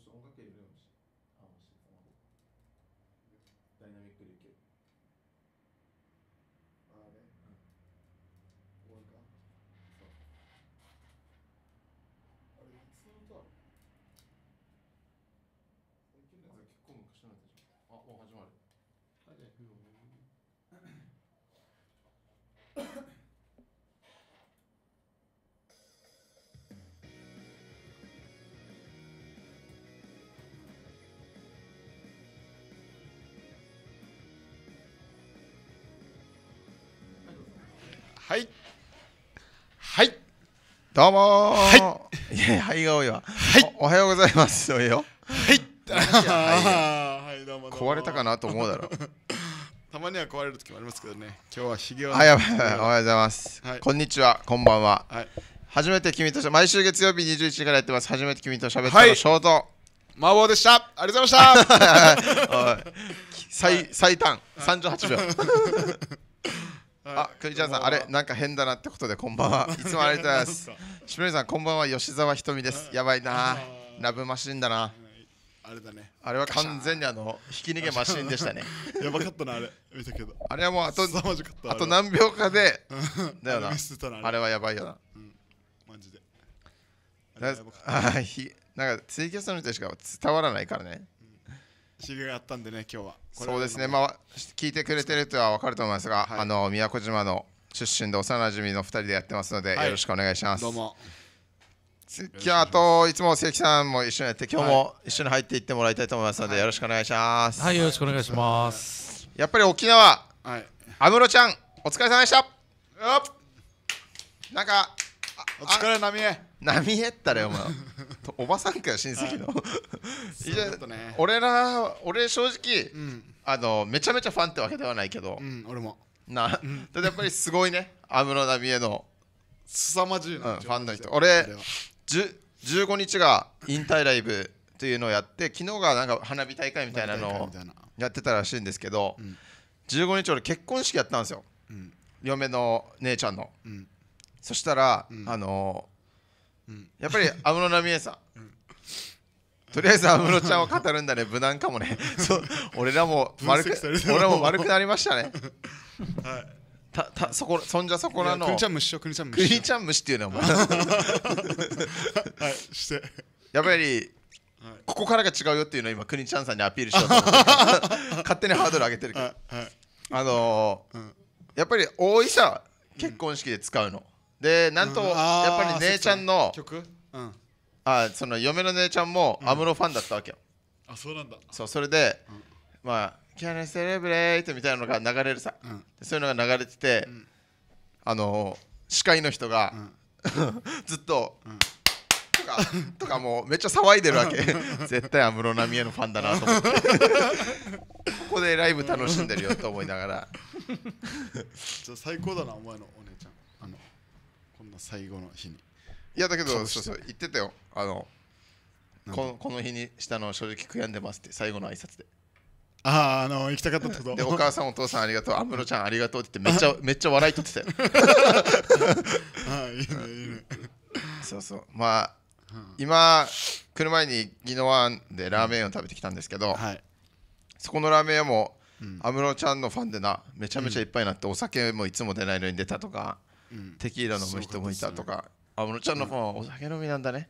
ちょっと音楽入れるようにしてあもしダイナミックでいけるあれ、うん終わりかそうあれいつの歌最近のや結構昔のやつじゃんあもう始まるつはい行くよはい。はい。どうもはい。いやはいが多いわ。はい。おおはようございます。おいよ。はい。はい。どうも壊れたかなと思うだろ。たまには壊れる時もありますけどね。今日はひげをはいやばいおはようございます、はい。こんにちは。こんばんは。はい。初めて君と毎週月曜日21時からやってます。初めて君と喋ったはい。のショート、麻婆でした。ありがとうございました。最最短。38秒あ、クリちゃんさん、あれ、なんか変だなってことで、こんばんは。いつもありがとうございます。しめりさん、こんばんは、吉沢ひとみです。やばいな。ラブマシンだな。あれだね。あれは完全にあの、引き逃げマシンでしたね。やばかったなあれ。見たけど。あれはもうあと、あと何秒かで、だよな。あれはやばいよな。マジで。あ ひなんか、ツイキャスの人しか伝わらないからね。ひげがあったんでね今日は。そうですね、まあ、聞いてくれてる人は分かると思いますが、はい。あの、宮古島の出身で幼馴染の2人でやってますので、はい。よろしくお願いします。どうも。今日あといつも関さんも一緒にやって今日も一緒に入っていってもらいたいと思いますので、よろしくお願いします、はい、よろしくお願いします。やっぱり沖縄はい。安室ちゃんお疲れ様でした。よっ。なんかお疲れなみえ波減ったらよお前。とおばさんかよ親戚の。い。やそうだったね。俺ら俺正直、うん。あのめちゃめちゃファンってわけではないけど。う、ん俺も。なだってやっぱりすごいね。安室奈美恵の。凄まじいなうんファンの人。俺あれは。10 15日が引退ライブというのをやって昨日がなんか花火大会みたいなのをやってたらしいんですけど、ん。15日俺結婚式やったんですよ。うん。嫁の姉ちゃんの。うん。そしたら、ん。あのやっぱり安室奈美恵さん、とりあえず安室ちゃんを語るんだね。無難かもね。そう。俺らも丸く俺らも丸くなりましたね。はい。たたそこそんじゃそこらのいやくにちゃん虫よくにちゃんク虫ニちゃん虫っていうのは はいして。やっぱりはい。ここからが違うよっていうのを今クニちゃんさんにアピールしようと思って。勝手にハードル上げてるけど。はいはい。あのーうん。やっぱり多いさ結婚式で使うの、でなんと、うん。やっぱり姉ちゃんの曲？うん。あその嫁の姉ちゃんも安室ファンだったわけよ、あそうなんだ。そうそれで、まあ「キャラセレブレイト」みたいなのが流れるさ、そういうのが流れてて、ん。あのー司会の人が、ん。ずっと、ん。とかとかもうめっちゃ騒いでるわけ。絶対安室奈美恵のファンだなと思って。ここでライブ楽しんでるよと思いながら。最高だなお前のお姉ちゃんこんな最後の日に。いやだけどそうそう言ってたよ。あのこのこの日にしたの正直悔やんでますって最後の挨拶で。あああの行きたかったってこと？でお母さんお父さんありがとう。安室ちゃんありがとうって言ってめっちゃめっちゃ笑いとってたよ。ああいいねいいね。そうそう。まあ今来る前に宜野湾でラーメンを食べてきたんですけど、はい。そこのラーメン屋もうん。安室ちゃんのファンでなめちゃめちゃいっぱいになって、お酒もいつも出ないのに出たとかうんテキーラ飲む人もいたとか。安室ちゃんのファンはお酒飲みなんだね、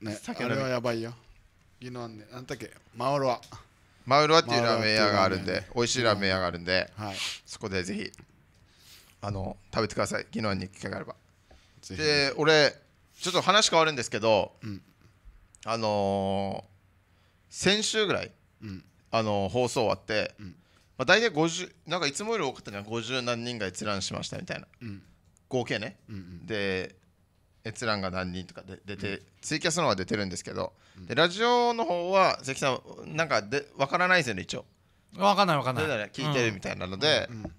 ね。酒飲み。あれはやばいよ。ギノアンねなんだっけ？マオロはマウロワっていうラーメン屋があるんで美味しいラーメン屋があるんで。はい。そこでぜひあの食べてください。宜野湾に機会があれば。で俺ちょっと話変わるんですけど、うん。あのー先週ぐらい、うん。あのー放送終わって、ん。まあ、大体50なんかいつもより多かったじゃん50何人が閲覧しましたみたいな。うん合計ね、うんうん。で閲覧が何人とかで出て、ツイキャスの方は出てるんですけど、でラジオの方は関さんなんかで分からないですよね一応。わかんないわかんない。それぞれ聞いてるみたいなので、ん。で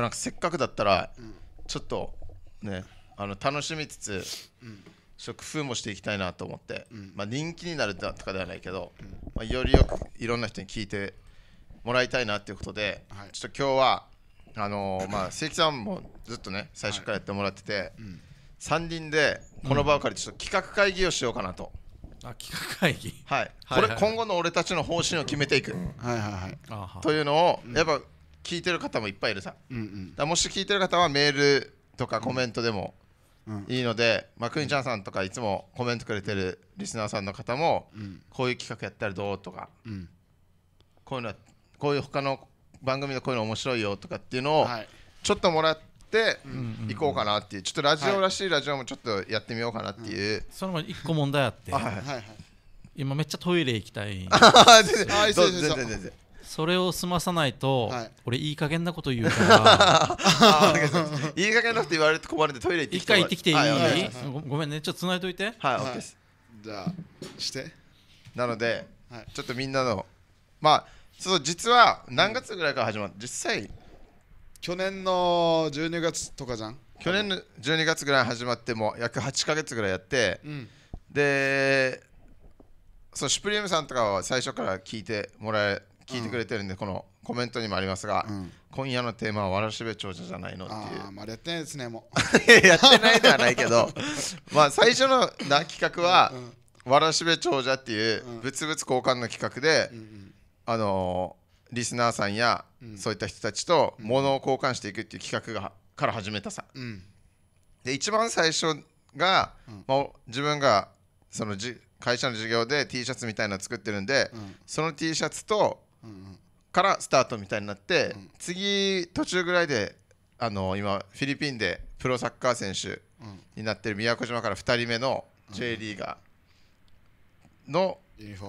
なんかせっかくだったら、ん。ちょっとねあの楽しみつつ、ん。食風もしていきたいなと思って、ん。まあ、人気になるとかではないけど、まあ、よりよくいろんな人に聞いてもらいたいなっていうことで、はい。ちょっと今日はあのーまあ関さんもずっとね最初からやってもらってて、ん。3人でこの場を借りてちょっと企画会議をしようかなと。あ企画会議？はい、はいこれはい。今後の俺たちの方針を決めていく。はいはいはい。というのをやっぱ聞いてる方もいっぱいいるさ。うんうん。らもし聞いてる方はメールとかコメントでもうん。いいので、まあ、くにちゃんさんとかいつもコメントくれてるリスナーさんの方もうん。こういう企画やったらどうとかうん。こういうのはこういう他の番組のこういうの面白いよとかっていうのをはい。ちょっともらってん。いこうかなっていうちょっとラジオらしいラジオもちょっとやってみようかなっていう、その前に一個問題あって。あはいはい。はい今めっちゃトイレ行きたい それを済まさないと、はい。俺いい加減なこと言うから。あいい加減なこと言われると困るんでトイレ行ってき一回行ってきていい、はいはい。はい。ごごめんね。ちょっとつないといて。はい、はい OK です。じゃあして。なので、はい。ちょっとみんなのまあそう実は何月ぐらいから始まった実際去年の12月とかじゃん？去年の12月ぐらい始まってもう約8ヶ月ぐらいやってうん。でそうシュプリームさんとかは最初から聞いてもらえ聞いてくれてるんで、このコメントにもありますが、うん。今夜のテーマはわらしべ長者じゃないのってあいう。あまだやってないですねも やってないではないけど まあ最初のな企画はう、うん。わらしべ長者っていううん。物々交換の企画で、うんうんあのーリスナーさんや、うん。そういった人たちと物を交換していくっていう企画がから始めたさ。うん。で一番最初が、うん。まあ、自分がそのじ会社の授業で T シャツみたいなの作ってるんで、うん。その T シャツとからスタートみたいになって、うん。次途中ぐらいであの今フィリピンでプロサッカー選手うん。になってる宮古島から2人目の J リーガーの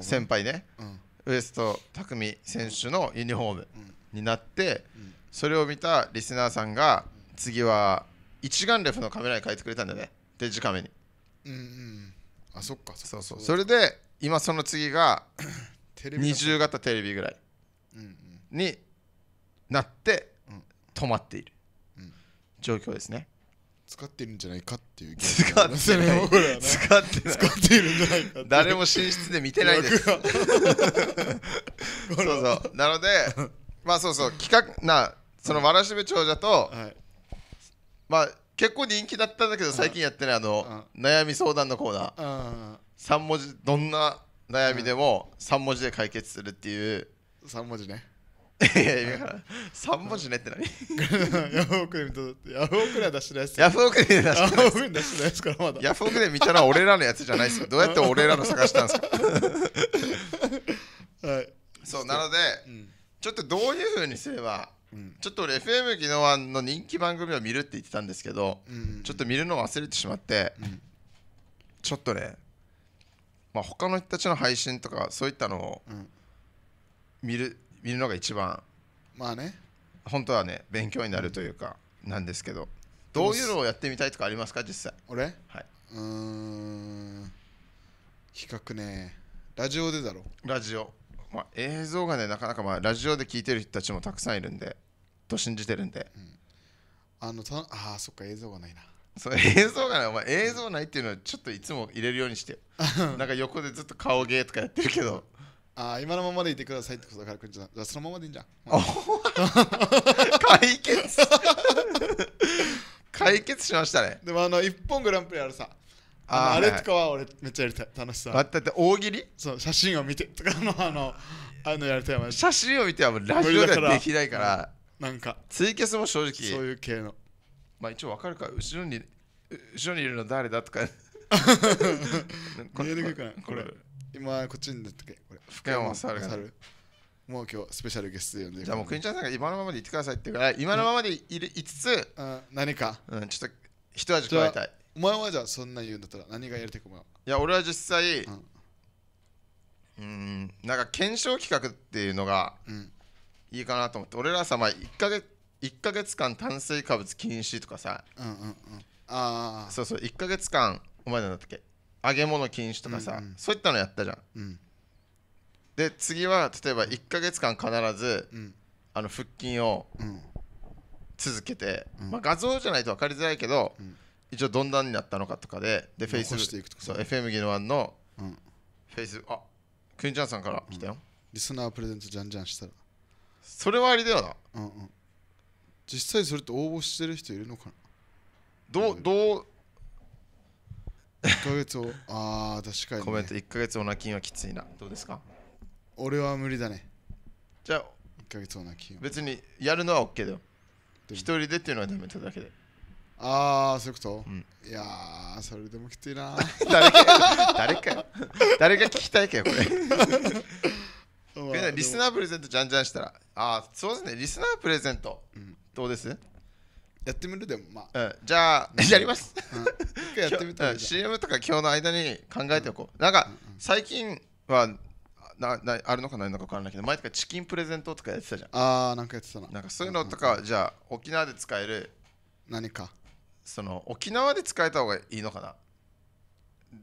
先輩ね、うんウエスト匠選手のユニフォームうん。になって、うん。それを見たリスナーさんが次は一眼レフのカメラに変えてくれたんだよね。デジカメに。うんうん。あそっかそうそう。だそれで今その次が テレビだ20型テレビぐらい。になってうん。止まっている。うん。状況ですね使ってるんじゃないかっていう使ってない使ってない。使っているんじゃないか誰も寝室で見てないです。そうそう。なのでまあそうそう。企画なそのわらしべ長者とはい。まあ結構人気だったんだけど最近やってないあの悩み相談のコーナー。あ3文字どんな悩みでも3文字で解決するっていう。あ3文字ねいやいや3文字ねって何？ヤフオクで見たヤフオクでは出してないですよ。ヤフオクで出しヤフオクで出してないですか？らまだヤフオクで見たのは俺らのやつじゃないですよ。どうやって俺らの探したんですか？はい。そうなのでうん。ちょっとどういう風にすればうん。ちょっと俺 FM 技能湾の人気番組を見るって言ってたんですけどうん。ちょっと見るの忘れてしまってうん。ちょっとねまあ他の人たちの配信とかそういったのをうん。見る見るのが一番まあね。本当はね勉強になるというかなんですけど。どういうのをやってみたいとかありますか実際？俺？はい。うーん。比較ね。ラジオでだろ。ラジオ、まあ、映像がねなかなかまあラジオで聞いてる人たちもたくさんいるんでと信じてるんで。あのたああそっか映像がないな。そう映像がねお前映像ないっていうのはちょっといつも入れるようにして。よ なんか横でずっと顔芸とかやってるけどああ今のままでいてくださいってことだからくんじゃん。じゃあそのままでいいんじゃん。解決。解決しましたね。でもあの一本グランプリあるさ。あのあーあれとかは俺めっちゃやりたい。楽しさ待って待って大喜利？そう写真を見てとかのあの あのやりたい写真を見てはもうラジオではできないからなんか。ツイキャスも正そう直いう系の。まあ一応わかるか後ろにう後ろにいるの誰だとか。見えにくい？かなこれ今こっちに出てけこれ。福山雅治が。雅治。もう今日スペシャルゲストで呼んでるじゃあもうクインちゃんさんが今のままで言ってください。って言うから今のままでいるいつつ、あ何か？うん、ちょっと一味加えたい。お前はじゃあそんな言うんだったら何がやりたいかも。いや俺は実際うん。うんなんか検証企画っていうのがうん。いいかなと思って。俺らさ、まあ、1ヶ月1ヶ月間炭水化物禁止とかさ。うんうんうん。ああそうそう1ヶ月間お前なんだったっけ？揚げ物禁止とかさ、うんうん。そういったのやったじゃん。うん。で次は例えば1ヶ月間必ずうん。あの腹筋をうん。続けて、うん。まあ、画像じゃないと分かりづらいけど、うん。一応どんなになったのかとかででフェイス残していくとか。そう FM ギノワンのうん。フェイスあクイーンちゃんさんから来たよ、リスナープレゼントじゃんじゃんしたら。それはありだよな。うんうん。実際それって応募してる人いるのかな？どう？どう1ヶ月を？ああ確かに、ね、コメント1ヶ月オナキンはきついな。どうですか？俺は無理だね。じゃあ1ヶ月オナキ別にやるのは OK だよ。一人でっていうのはダメってだけで。ああそういうこと、うん。いやーそれでもきついな。誰か誰かよ誰が聞きたいかよこれ。リスナープレゼントじゃんじゃんしたら。ああそうですね。リスナープレゼント、ん。どうです、うん、やってみる？でもまあ、じゃあやります。うん、一回やってみたらいうん。CM とか今日の間に考えておこう、なんか最近はななあるのかないのか分からないけど前とかチキンプレゼントとかやってたじゃん。ああなんかやってたな。なんかそういうのとかはじゃあ沖縄で使える何か？その沖縄で使えた方がいいのかな？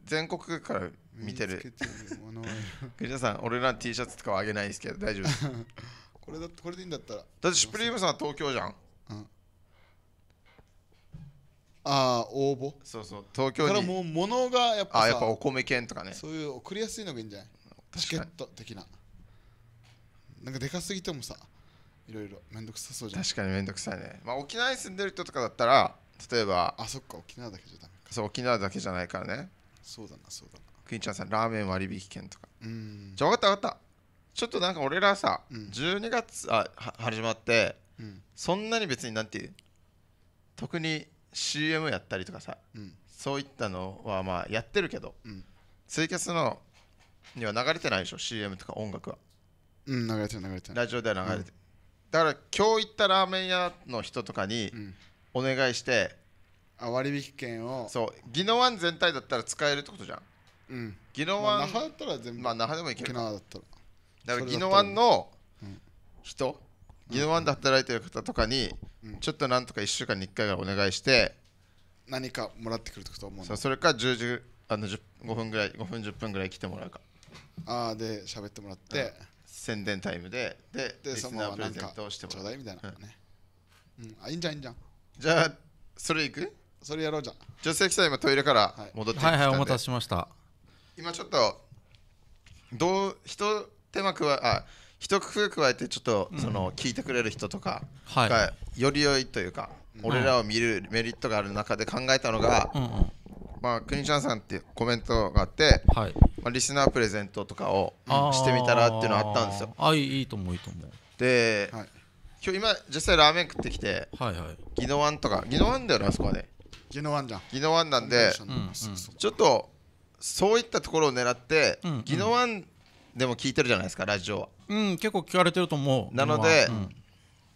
全国から見てる。藤田さん俺らの T シャツとかはあげないですけど大丈夫です これだこれでいいんだったら。だってシュプリームさんは東京じゃんああ応募？そうそう。東だから京にもう物がやっぱさあやっぱお米券とかね。そういう送りやすいのがいいんじゃない？チケット的な。なんかでかすぎてもさいろいろめんどくさそうじゃん。確かにめんどくさいね。まあ沖縄に住んでる人とかだったら例えばあそっか。沖縄だけじゃダメか。そう沖縄だけじゃないからね。そうだなそうだな。クイーンちゃんさんラーメン割引券とか。うーん。じゃあ分かった分かった。ちょっとなんか俺らさ、うん。12月あは始まってうん。そんなに別になんていう？特に CM やったりとかさうん。そういったのはまあやってるけど、うん。ツイキャスのには流れてないでしょ CM とか音楽は。うん流れてる流れてる。ラジオでは流れてる、だから今日行ったラーメン屋の人とかにうん。お願いして、あ割引券を。そう。宜野湾全体だったら使えるってことじゃん。うん。宜野湾まあ那覇だったら全部。まあ那覇でもいけ沖るか。縄だったら。だから宜野湾のうん。人宜野湾で働いてる方とかにうん。ちょっとなんとか1週間に1回ぐらいお願いして何かもらってくるってこと思うの？そうそれから10時あの10 5分ぐらい5分10分ぐらい来てもらうか。ああで喋ってもらって。宣伝タイムででリでそスナープレゼンのままなんかトをしてもらう。ちょうだいみたいなね。うん。あいいんじゃんいいんじゃん。じゃあそれ行く？それやろうじゃん。女性記者今トイレからはい。戻ってきたんで、はいはいお待たせしました。今ちょっとどう人手間加えあ一工夫加えてちょっとその聞いてくれる人とかはい。がより良いというか、俺らを見るメリットがある中で考えたのが、まあ国ちゃんさんっていうコメントがあって、はい。まあ、リスナープレゼントとかをしてみたらっていうのがあったんですよ。あいいと思ういいと思う。で、はい。今日今実際ラーメン食ってきてはいはい。宜野湾とか宜野湾だよなあそこはね。ギノワンじゃん宜野湾なんでちょっとそういったところを狙ってうんうん。宜野湾でも聞いてるじゃないですかラジオは。うん結構聞かれてると思うなのでうん。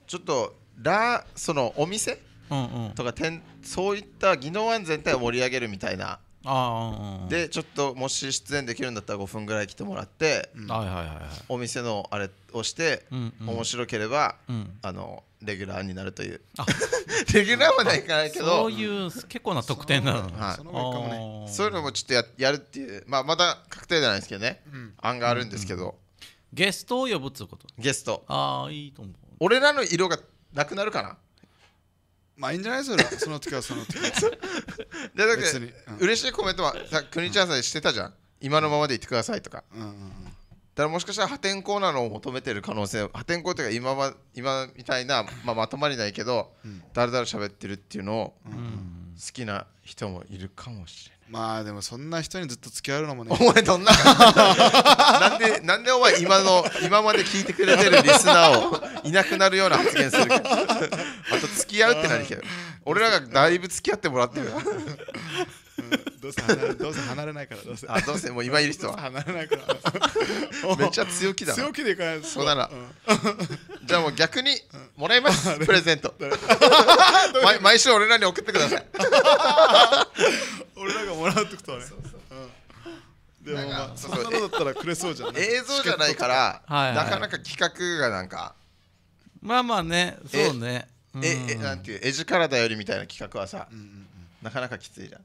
ちょっとラそのお店うんうん。とか店そういった宜野湾全体を盛り上げるみたいな。ああうんうん。でちょっともし出演できるんだったら5分ぐらい来てもらってはいはいはいはい。お店のあれをしてうんうん。面白ければうん。あのレギュラーになるという。あ。レギュラーまではいかないけそどういう結構な得点なの。はい。その方がいいかもねそういうのもちょっとややるっていう。まあまだ確定じゃないですけどね。うん。案があるんですけど。ゲストを呼ぶっつうこと？ゲスト。ああいいと思う。俺らの色がなくなるかな？まあいいんじゃない？それは。その時はその時はで だ別に。けうん。嬉しいコメントはさ国ちゃんさんしてたじゃん。今のままでいってくださいとか。うんうんうんだからもしかしたら破天荒なのを求めてる可能性破天荒というか今は今みたいな、まあ、まとまりないけど、うん。だらだら喋ってるっていうのをうん。好きな人もいるかもしれない。まあでもそんな人にずっと付き合うのもね。お前どんな なんでなんでお前今の今まで聞いてくれてるリスナーをいなくなるような発言するか。あと付き合うって何けど俺らがだいぶ付き合ってもらってるどうせ離れどうせ離れないからどうせ。あどうせもう今いる人は。離れないから。めっちゃ強気だな。強気でいかないと。そうだなん。じゃあもう逆にもらいます。プレゼント。毎毎週俺らに送ってください。俺らがもらうってことはねうん。でもなんまあうそう。そんなのだったらくれそうじゃん映像じゃないからはいはい。なかなか企画がなんか。まあまあねそうね。ええうん。なんていう絵力だよりみたいな企画はさうんうんうん。なかなかきついじゃん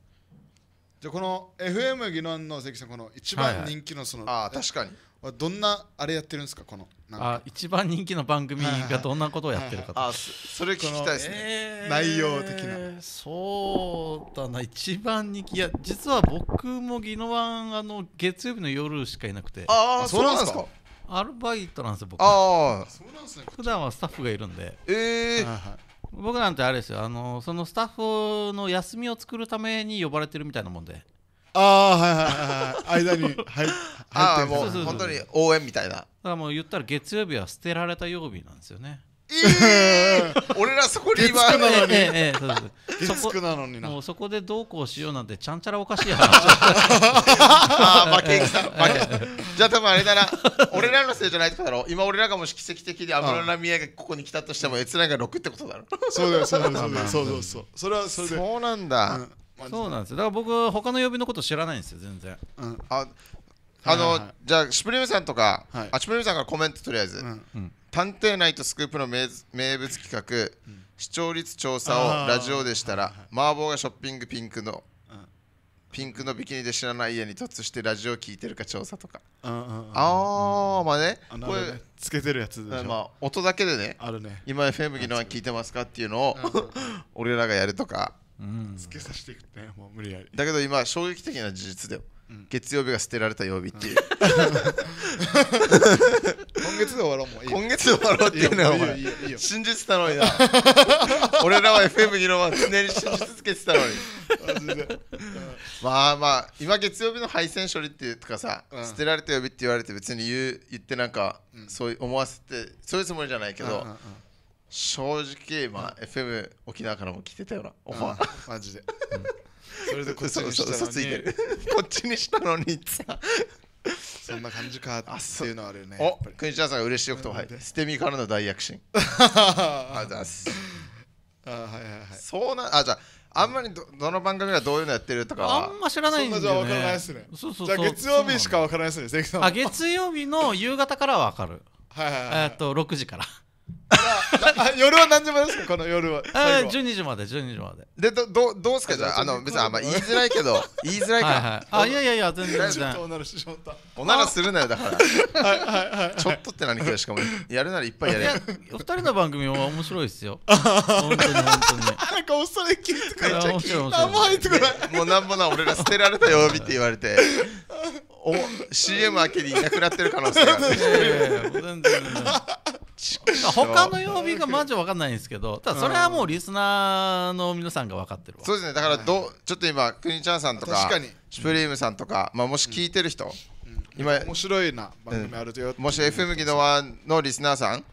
じゃあこの FM 技能の関さんこの一番はいはい。人気のそのああ確かに。はどんなあれやってるんですかこのなんか。あ一番人気の番組がどんなことをやってるかと。あそそれ聞きたいですね。えー内容的な。そうだな。一番人気。いや実は僕も宜野湾あの月曜日の夜しかいなくて。あああそうなんですか。アルバイトなんですよ僕。ああそうなんですね。普段はスタッフがいるんで。ええはいはい僕なんてあれですよ。あのそのスタッフの休みを作るために呼ばれてるみたいなもんで。ああはいはいはいはい。間に入ああ入ってるもうそうそうそう。本当に応援みたいな。だからもう言ったら月曜日は捨てられた曜日なんですよねえー俺らそこに今月9なのにええええそうそう月そこ9なのにな。もうそこでどうこうしようなんてちゃんちゃらおかしい話ああ負け戦負けじゃあ多分あれだな。俺らのせいじゃないってことだろ。今俺らがもし奇跡的に安室奈美恵がここに来たとしても閲覧が6ってことだろ。そうだよそうだよそうだよそう。そうそうそれはそれで。そうなんだ、うん。そうなんです。よだから僕他の曜日のこと知らないんですよ全然。うん。ああの、はいはいじゃあシュプリームさんとか、はい。あシュプリームさんからコメントとりあえず、うん探偵ナイトスクープの名名物企画、視聴率調査をラジオでしたら、麻婆がショッピングピンクの、うん。ピンクのビキニで知らない家に突してラジオ聞いてるか調査とか、ああまあね。これつけてるやつでしょ。まあ音だけでねあるね。今 FM 技能は聞いてますかっていうのを 俺らがやるとか。うん。つけさせていくねもう無理やり。だけど今衝撃的な事実だよ、月曜日が捨てられた曜日っていう。今月で終わろうもういいよ。今月で終わろうっていうのよおいいよ前いいよいいよ。信じてたのにな。俺らは FM 技能は常に信じ続けてたのに。マジでまあまあ今月曜日の配線処理っていうかさ、うん。捨てられた曜日って言われて別に言う言ってなんか、そういう思わせてそういうつもりじゃないけど、うんうんうん。正直まあ、FM 沖縄からも来てたよなオファー、マジで それでこっちにしたのに。ついてる。こっちにしたのにさそんな感じか。っていうのはあるよね。お国ちゃんさんが嬉しいお言葉はい。うん捨て身からの大躍進。ありがとうございます。あはいはいはい。そうなあじゃああんまりどどの番組がどういうのやってるとかは。あんま知らないんで、ね、そんなじゃ分からないですね。そうそうそう。じゃあ月曜日しか分からないですね関さんあ月曜日の夕方からは分かる。はいはいはいえっと6時からあ 夜は何時までですか？この夜は。え最後12時まで12時まで。でどどどうすか？じゃああの別にあんま言いづらいけど。言いづらいか。はいはいあいやいやいや全然全然。ちょっとおなるしてしまった。おならするなよだから。ちょっとって何かしかも。やるならいっぱいやれ。いやお二人の番組は面白いですよ。本当に本当に。あなんかおそれ聞いてくれいや面白い面あんま白い入ってこない。もうなんもな俺ら捨てられた曜日って言われて。お CM 明けにいなくなってる可能性がある。いやいやいや全然全然他の曜日がマジ分かんないんですけどただそれはもうリスナーの皆さんが分かってるわ。そうですね。だからどうちょっと今くにちゃんさんとか確かに。シュプリームさんとか、まあ、もし聞いてる人、今面白いな番組あるよもし FM ギノワのリスナーさん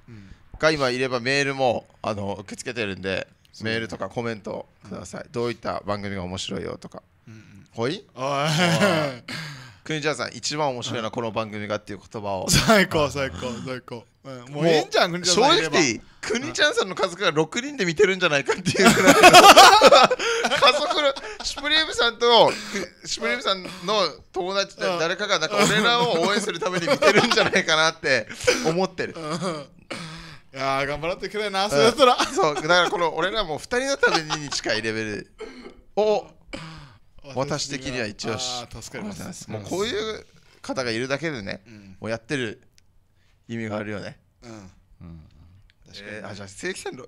が今いればメールもあの受け付けてるんでメールとかコメントください、どういった番組が面白いよとか、ほい？おい。くにちゃんさん一番面白いなこの番組がっていう言葉を。最高最高最高うん。もういいんじゃん国ちゃん正さんいれば。直でくにちゃんさんの家族が6人で見てるんじゃないかっていうぐらいの。家族のシュプリームさんとくシュプリームさんの友達で誰かがなんか俺らを応援するために見てるんじゃないかなって思ってる。いやー頑張らないといけなそれだったら。そう。だからこの俺らも2人のために近いレベル。を私的には一応しあー助かります。もうこういう方がいるだけでねうん。もうやってる意味があるよね。うん。えーあじゃあ正規さん6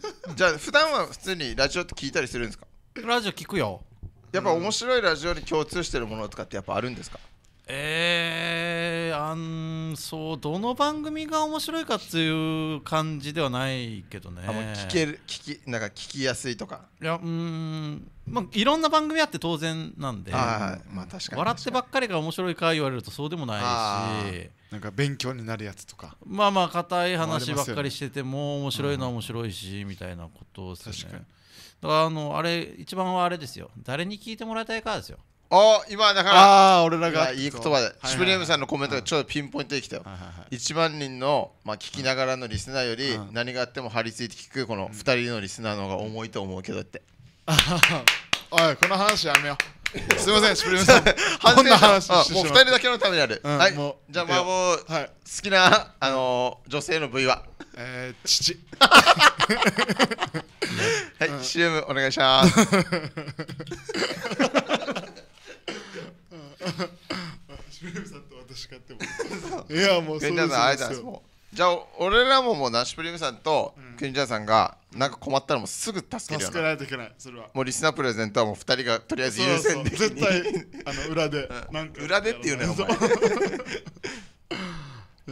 じゃあ普段は普通にラジオって聞いたりするんですか？ラジオ聞くよ。やっぱ面白いラジオに共通してるものとかってやっぱあるんですか？えー、あんそうどの番組が面白いかっていう感じではないけどね。あもう聞ける聞きなんか聞きやすいとか。いやうーんまあいろんな番組あって当然なんでまあ確かに笑ってばっかりが面白いか言われるとそうでもないあしなんか勉強になるやつとか。まあまあ硬い話ばっかりしてても面白いのは面白いし、みたいなことですよ確かに。ねだからあのあれ一番はあれですよ。誰に聞いてもらいたいかですよ。あ今だからああ俺らいがやいい言葉でシュプリームさんのコメントがちちょうどピンポイントできたよ。はいはいはい。1万人の、まあ、聞きながらのリスナーよりうん。何があっても張り付いて聞くこの2人のリスナーの方が重いと思うけどって おいこの話やめよう。すいません シュプリームさん。反こんな省話あもう2してしまっ人だけのためにある、うんはい。もうじゃあまあもうたはい。好きな、あのー女性の部位は？えー父。はい、CM お願いします。シュプリームさんと私買ってもいやもうそうですクニちゃんさんありがとうございますよもうじゃあ俺らももうナッシュプリームさんとクニちゃんさんがなんか困ったらもうすぐ助けるよ助けうな。ないといけないそれは。もうリスナープレゼントはもう2人がとりあえず優そうそう先的に絶対あの裏でなんか。裏でっていうねお前。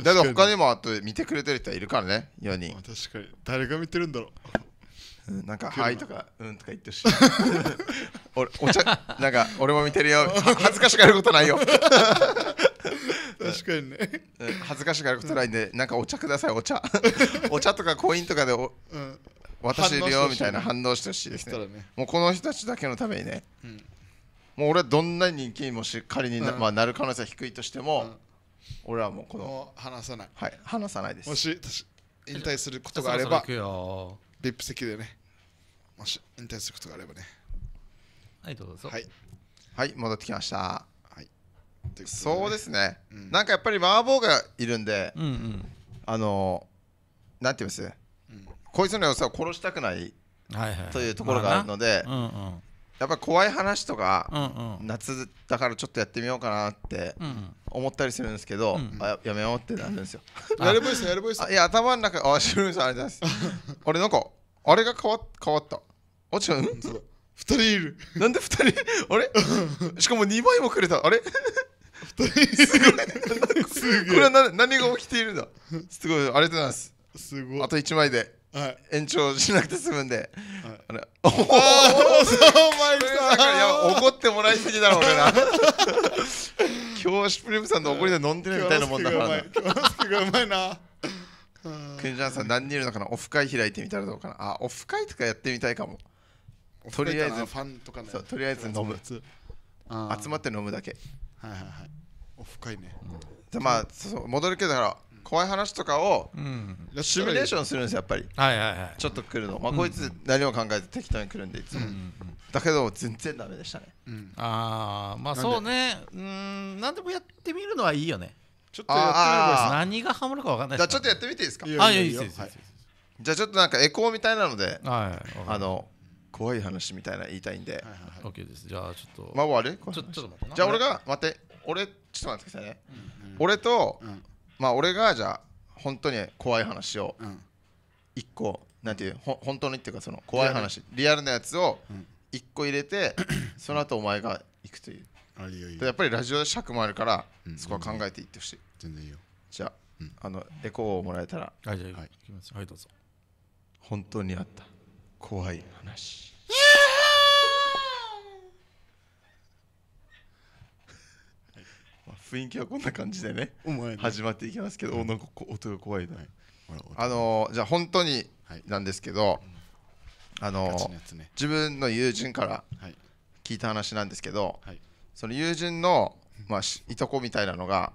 だから他にもあと見てくれてる人はいるからね4人。まあ確かに。誰が見てるんだろう。うんなんか「はい」とか「うん」とか言ってほしい。俺お茶なんか俺も見てるよ。は恥ずかしがることないよ 確かにね。うん。恥ずかしがることないん。でなんかお茶くださいお茶。お茶とかコインとかでおうん。渡してるよみたいな反反応してほしいですね。ね。もうこの人たちだけのためにね、うん。もう俺はどんな人気にもし仮にな,、うん。まあ、なる可能性は低いとしても、うん。俺はもうこの、話さない。はい、話さないです。もし私引退することそがあればろそろ行くよ VIP 席でね。もし引退することがあればね。はいどうぞ。はい。はい戻ってきましたということそうですすね、うん。なんかやっぱり麻婆がいるんでうんうん。あのなんて言います、うん。こいつの良さを殺したくないはいはいというところがあるので、まあな。うんうん。やっぱ怖い話とか、うんうん。夏だからちょっとやってみようかなってうんうん。思ったりするんですけど、うんあややめようってなるんですよ。やるボイスやるボイスあいや頭の中あしるみさんありがとうございます。あれなんかあれが変わ変わった。あ違ううん？そうだ二人いる。なんで2人？あれ？しかも2枚もくれた。あれ？す これは何何が起きているんだ？すごいありがとうございます。すごい。あと1枚ではい。延長しなくて済むんで、あれああそうマイ怒ってもらいすぎだろ俺な今日シュプリームさんの怒りで飲んでるみたいなもんだからな今日のスケがうまいなクンジャンさん何人いるのかなオフ会開いてみたらどうかなあオフ会とかやってみたいかもとりあえずファンとかねとりあえず飲む集集まって飲むだけはいはいはい。オフ会ね。でまあそうそう戻るけどだから怖い話とかをうん。シミュレーションするんですよやっぱり。はいはいはい。ちょっと来るの、まあ、こいつ何も考えず適当に来るんでいつも、うんうんだけど全然ダメでしたね。うん。ああまあそうね。うーん何でもやってみるのはいいよね。ちょっとやってあ何がハマるか分かんないじゃあちょっとやってみていいですか？みるあいいいよいいよやいいですいいですいいです。じゃあちょっとなんかエコーみたいなのではいあの怖い話みたいなの言いたいんで。はいはいはい。オッケーです。じゃあちょっと。まあ終わる？ちょちょっと待ってな。じゃあ俺が待って俺ちょっと待ってくださいね、俺とうん。まあ俺がじゃあ本当に怖い話をうん。一個なんていうほ本当にっていうかその怖い話リアルなやつをうん。一個入れてその後お前が行くという。あいいよいいよ。でやっぱりラジオで尺もあるからうん。そこは考えていってほしい。全然いいよ。じゃあうん。あのエコーをもらえたら。はいじゃあはいいきます。よはいどうぞ。本当にあった怖い。話。まあ雰囲気はこんな感じでねお前ね始まっていきますけどおなんかこ音が怖いな。ほらあのーじゃあ本当にはい。なんですけどあのガチーのやつね自分の友人からはい。聞いた話なんですけどはい。その友人の、まあ、しいとこみたいなのが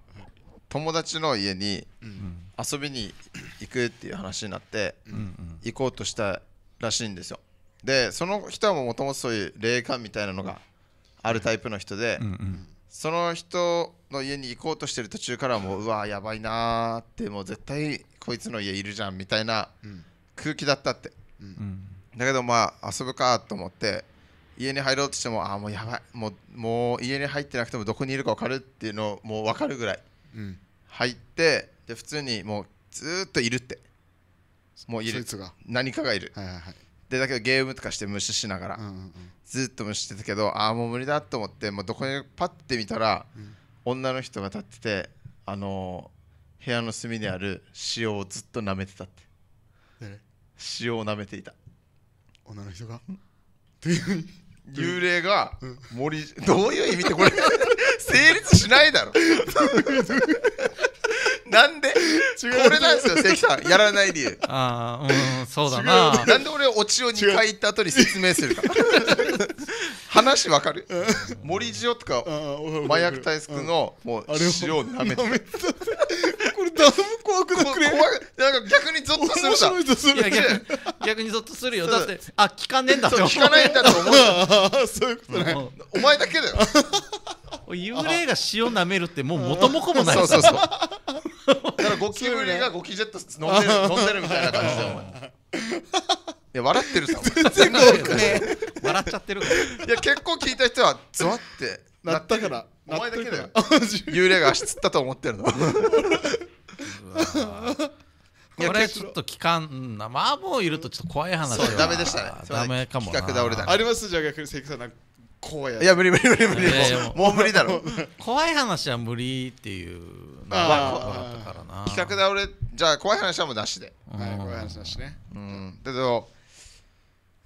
友達の家にうん。遊びに行くっていう話になってうんうん。行こうとしたらしいんですよ。でその人はもともとそういう霊感みたいなのがあるタイプの人で、うんうん。その人の家に行こうとしてる途中からもううわやばいなーってもう絶対こいつの家いるじゃんみたいなうん。空気だったって。うん。だけどまあ遊ぶかと思って家に入ろうとしてもあーもうやばい。もうもう家に入ってなくてもどこにいるか分かるっていうのをもう分かるぐらい。うん。入ってで普通にもうずーっといるってもういる。何かがいる。はいはいはい。でだけどゲームとかして無視しながら、うんうんずーっと無視してたけどああもう無理だと思ってもうどこにパッて見たら、うん。女の人が立っててあのー部屋の隅にある塩をずっと舐めてたって。誰？塩を舐めていた。女の人が？幽霊が森どういう意味ってこれ。成立しないだろ なんで？これなんですよ関さん。やらない理由。ああうんそうだな。なんで俺オチを2回言った後に説明するか。話わかる？森塩とか麻薬対策のもう塩を舐めて。これ誰も怖くなこくねなんか逆にゾッとす面るさ。白いとするいや逆にゾッとするよ。だってあ聞かねえんだって聞かないんだと思う。そういうことね。もお前だけだよ。う 幽霊が塩舐めるってもう元も子もない。そうそうそう。だからゴキブリがゴキジェット飲んでる 飲んでるみたいな感じだよお前いや笑ってるさ。お前笑っちゃってる いや結構聞いた人はゾワってなったから。お前だけだよ。幽霊が足つったと思ってるの。これちょっと聞かんな。麻婆いるとちょっと怖い話はそうダメでしたね。ダメかもな。企画倒れだあります？じゃあ逆に関さんなんか怖いやついや無理無理無理無理。も。う無理だろ。怖い話は無理っていうのあがーあったからな。企画倒れじゃあ怖い話はもうなしで。はい怖い話だしね。うん。だけど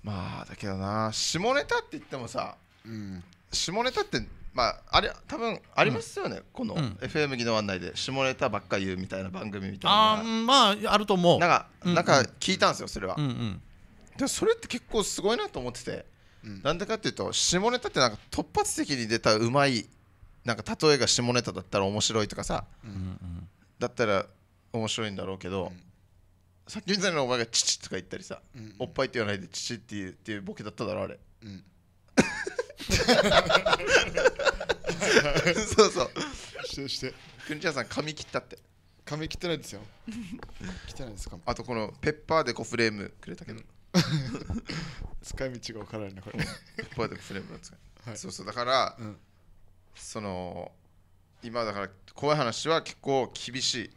まあだけどな。下ネタって言ってもさうん下ネタってまああれ多分ありますよね、このうん。FM 技能案内で。下ネタばっか言うみたいな番組みたいなあまああると思う。なんか、うんなんか聞いたんですよそれは、うんうん。でそれって結構すごいなと思ってて、うんなんでかっていうと下ネタってなんか突発的に出たうまいなんか例えが下ネタだったら面白いとかさ。だったら面白いんだろうけど、うん。さっきみたいなお前が「父」とか言ったりさ、うんおっぱいって言わないで「父」っていうっていうボケだっただろあれ。うん。そうそう。してして。くにちゃんさん髪切ったって。髪切ってないですよ。切ってないです髪あとこのペッパーでこうフレームくれたけど、使い道が分からないねこれ。ペッパーでフレームなんですか、はい。そうそうだから、うん。その今だから怖い話は結構厳しい。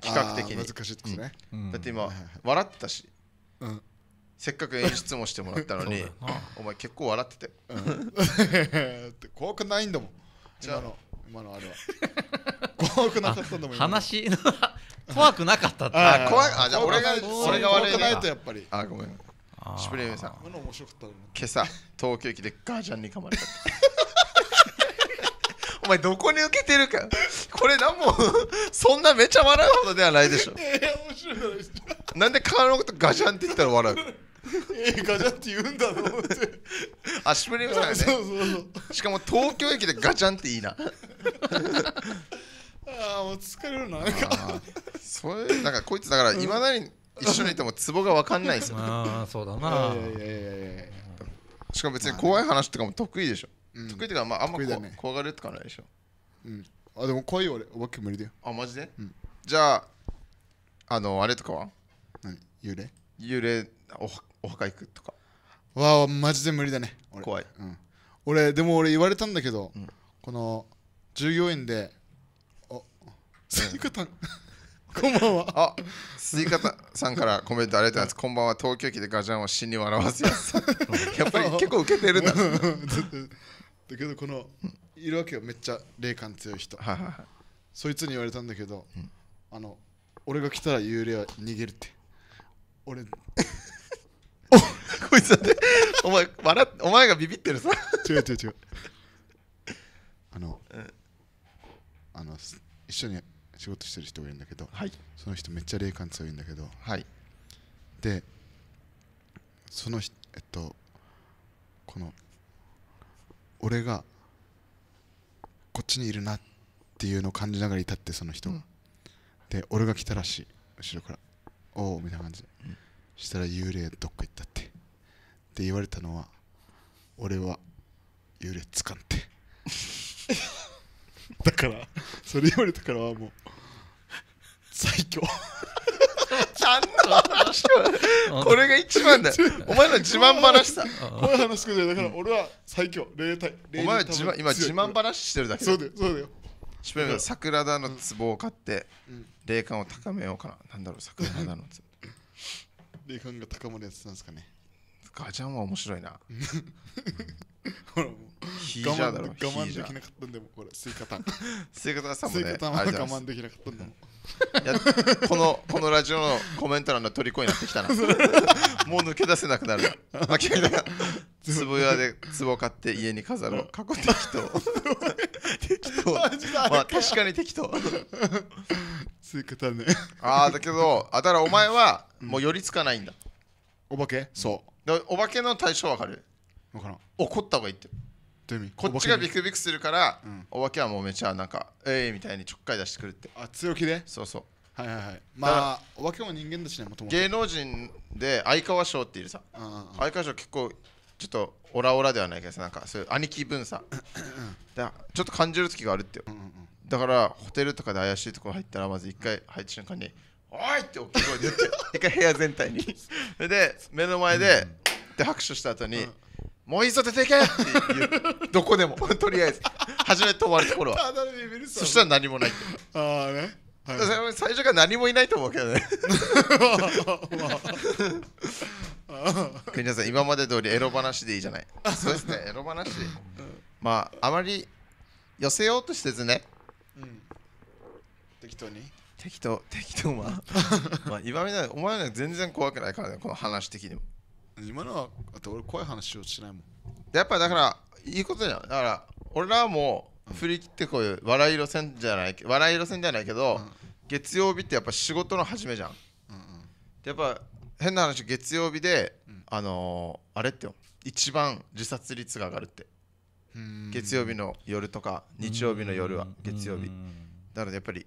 企画的に。難しいですね。うん。だって今、はいはいはい。笑ってたし。うん。せっかく演出もしてもらったのに お前結構笑ってて。うん。っ て怖くないんだもん。じゃあ。今の今のあれは。怖くなかったんだもん今の。話怖くなかったって。ああ怖い。あじゃあ俺がが悪いね。怖くないとやっぱり。あごめん。シュプレームさん。今の面白かったのに。今朝東京駅でガージャンに噛まれた。お前どこに受けてるか。これなんもそんなめちゃ笑うほどではないでしょ。ええ面白いないでなんで顔のことガジャンって言ったら笑う？ええガチャって言うんだと思って。あシュプレームさんがそうねそうそう。しかも東京駅でガチャンっていいなああもう疲れるななんか。あそれなんかこいつだからいまだに一緒にいてもツボが分かんないんですよ。あーそうだいなやいやいやいやいやしかも別に怖い話とかも得意でしょ、うん。得意っていうか、まあ、あんまこ得意だね。怖がるとかないでしょ。うん。あでも怖いよ俺お化け無理だよ。あマジで、うん。じゃああのあれとかは？何？幽霊？幽霊おお墓行くとか。わあマジで無理だね俺。怖い。うん、俺でも俺言われたんだけど、うん。この従業員でおスイカタン。こんばんは。あスイカたさんからコメントありがとうございます。こんばんは。東京駅でガジャンを死に笑わせやす。やっぱり結構受けてるんだはいだけどこのいるわけよ。めっちゃ霊感強い人。そいつに言われたんだけど、うん。あの俺が来たら幽霊は逃げるって。俺こいつだってお前笑っお前がビビってるさ違う違う違う。あの、うん。あのす一緒に仕事してる人がいるんだけどはい。その人めっちゃ霊感強いんだけどはい。でその人えっとこの俺がこっちにいるなっていうのを感じながらいたってその人。が、うん。で俺が来たらしい。後ろから「おお」みたいな感じ。で、したら幽霊どっか行ったって。って言われたのは俺は幽霊つかんって。だから。それ言われたからはもう最強。何の話を。これが一番だよ。お前の自慢話さこういう話くらいだから俺は最強。霊体。お前は自慢今自慢話してるだけそうだよ。そうだよ。シュペム桜田の壺を買ってうん。霊感を高めようかな。なんだろう桜田の壺。霊感が高まるやつなんですかね。ガジャンは面白いな。ほらもう ヒージャーだろ我慢できなかったんでもこれ。スイカタン。スイカさんもね。スイカタンはありがとうございます我慢できなかったんだもんこのこのラジオのコメント欄の虜になってきたな。もう抜け出せなくなる。なあ君が壺屋で壺買って家に飾ろう。過去適当。適当。まあ確かに適当。スイカタンね。ああだけどあだからお前はもう寄りつかないんだ。お化け？そだお化けの対象わかる？うわからん。怒った方がいいってこっちがビクビクするから、うん。お化けはもうめちゃなんかえい、みたいにちょっかい出してくるって。けあ強気で？そうそう。はいはいはい。まあお化けも人間だしねもともと。芸能人で相川翔っているさ。うんうんうん。相川翔結構ちょっとオラオラではないけどさなんかそういう兄貴分さ。だちょっと感じる時があるってよ。うんうんうん。だからホテルとかで怪しいところ入ったらまず一回入った瞬間に「おい!」って大きい声で言って一回部屋全体に。そ れで目の前で、で拍手した後に、もういいぞ出ていけって言うどこでも。とりあえず。初め止まるところは。そしたら何もないああね。はい。最初から何もいないと思うけどね。国田さん今まで通りエロ話でいいじゃない。そうですねエロ話。まああまり寄せようとせずね。うん。適当に。適当適当はまあ今みたいなお前は全然怖くないからねこの話的にも今のはだって俺怖い話をしないもん。やっぱだからいいことじゃん。だから俺らはもう振り切ってこういう笑い路線じゃない笑い路線じゃないけど、月曜日ってやっぱ仕事の始めじゃん、でやっぱ変な話月曜日で、あのーあれってよ。一番自殺率が上がるって。うん。月曜日の夜とか日曜日の夜は月曜日。うん。だからやっぱり、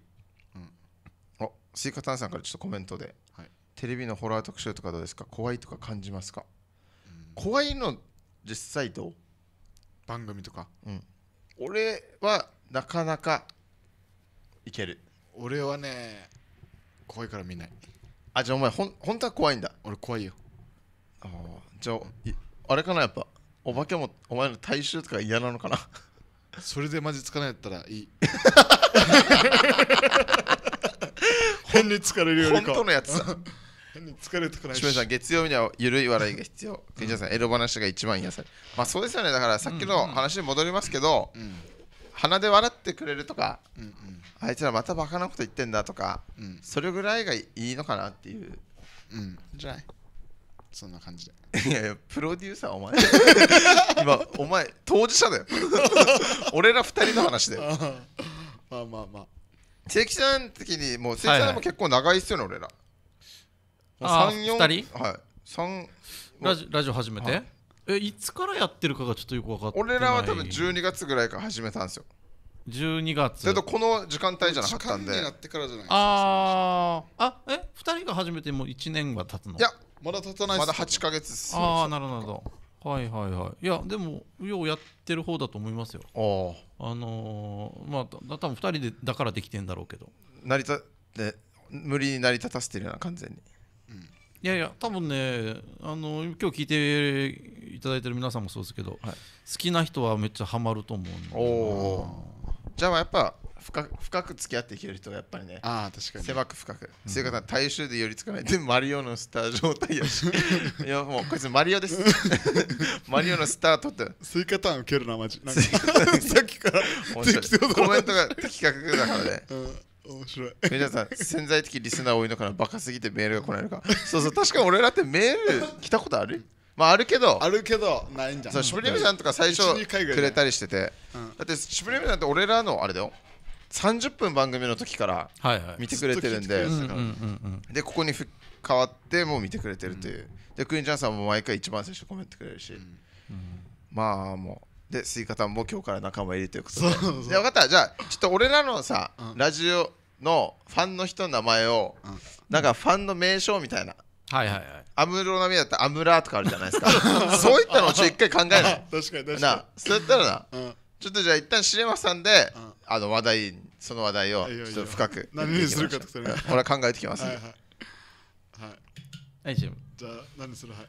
おスイカタンさんからちょっとコメントで、はいテレビのホラー特集とかどうですか？怖いとか感じますか、怖いの実際どう？番組とか。俺はなかなかいける。俺はね怖いから見ない。あじゃあお前ほん本当は怖いんだ。俺怖いよ。あーじゃあいあれかなやっぱ？お化けもお前の大衆とか嫌なのかな？それでマジつかないやったらいい。変に疲れるより本か当のやつ疲れたし。さん月曜日にはゆるい笑いが必要、さんエロ話が一番癒されまあそうですよね。だからさっきの話に戻りますけど、鼻で笑ってくれるとか、あいつらまたバカなこと言ってんだとか、それぐらいがいいのかなっていう、うん、じゃないそんな感じで。いやいやプロデューサーお前。今お前当事者だよ。俺ら二人の話だよまあまあまあ。関さん的にもう関さんも結構長いっすよね、俺ら。3、4人？はい。3ラジオ始めて、い、えいつからやってるかがちょっとよく分かってない。俺らは多分12月ぐらいから始めたんですよ。12月。だとこの時間帯じゃなかったんで。なってからじゃないですか？ああえ二2人が始めてもう1年が経つの？いや。まだ経たないまだ8か月ですああなるほどはいはいはい。いやでもようやってる方だと思いますよ。ああのー、まあ多分2人でだからできてんだろうけど。成り立って無理に成り立たせてるような完全に。いやいや多分ねあの今日聞いていただいてる皆さんもそうですけど、好きな人はめっちゃハマると思うんでおおじゃあやっぱ深く深く付き合っていける人がやっぱりねああ確かに。狭く深く。そういう方大衆で寄りつかないでマリオのスター状態やし。いやもうこいつマリオです。マリオのスター取って。スイカターン受けるなマジ。なんか さっきからコメントが的確だからね。うん面白い。皆さん潜在的リスナー多いのかな？バカすぎてメールが来ないのか？そうそう確かに俺らってメール来たことある？まああるけど。あるけどないんじゃん。そうシュプレミさんとか最初くれたりしてて、うん。だってシュプレミさんって俺らのあれだよ。30分番組の時からはいはい。見てくれてるんで、でここにふ変わってもう見てくれてるという、でクイーンちゃんさんも毎回一番最初コメントくれるし、まあもう。でスイカタンも今日から仲間入りということで。そうそうで分かった。じゃあちょっと俺らのさ、うん。ラジオのファンの人の名前を、うん。なんかファンの名称みたいな。はいはいはい。アムロ並みだったらアムラーとかあるじゃないですか。そういったのをちょっと一回考えない 確かに確なかそうやったらなにうん。ちょっとじゃあ一旦シレマさんで、うん。あの話題その話題をちょっと深く何にするかってそれ俺は考えてきます。んで、はい。はい。はいじゃあ何する？はい。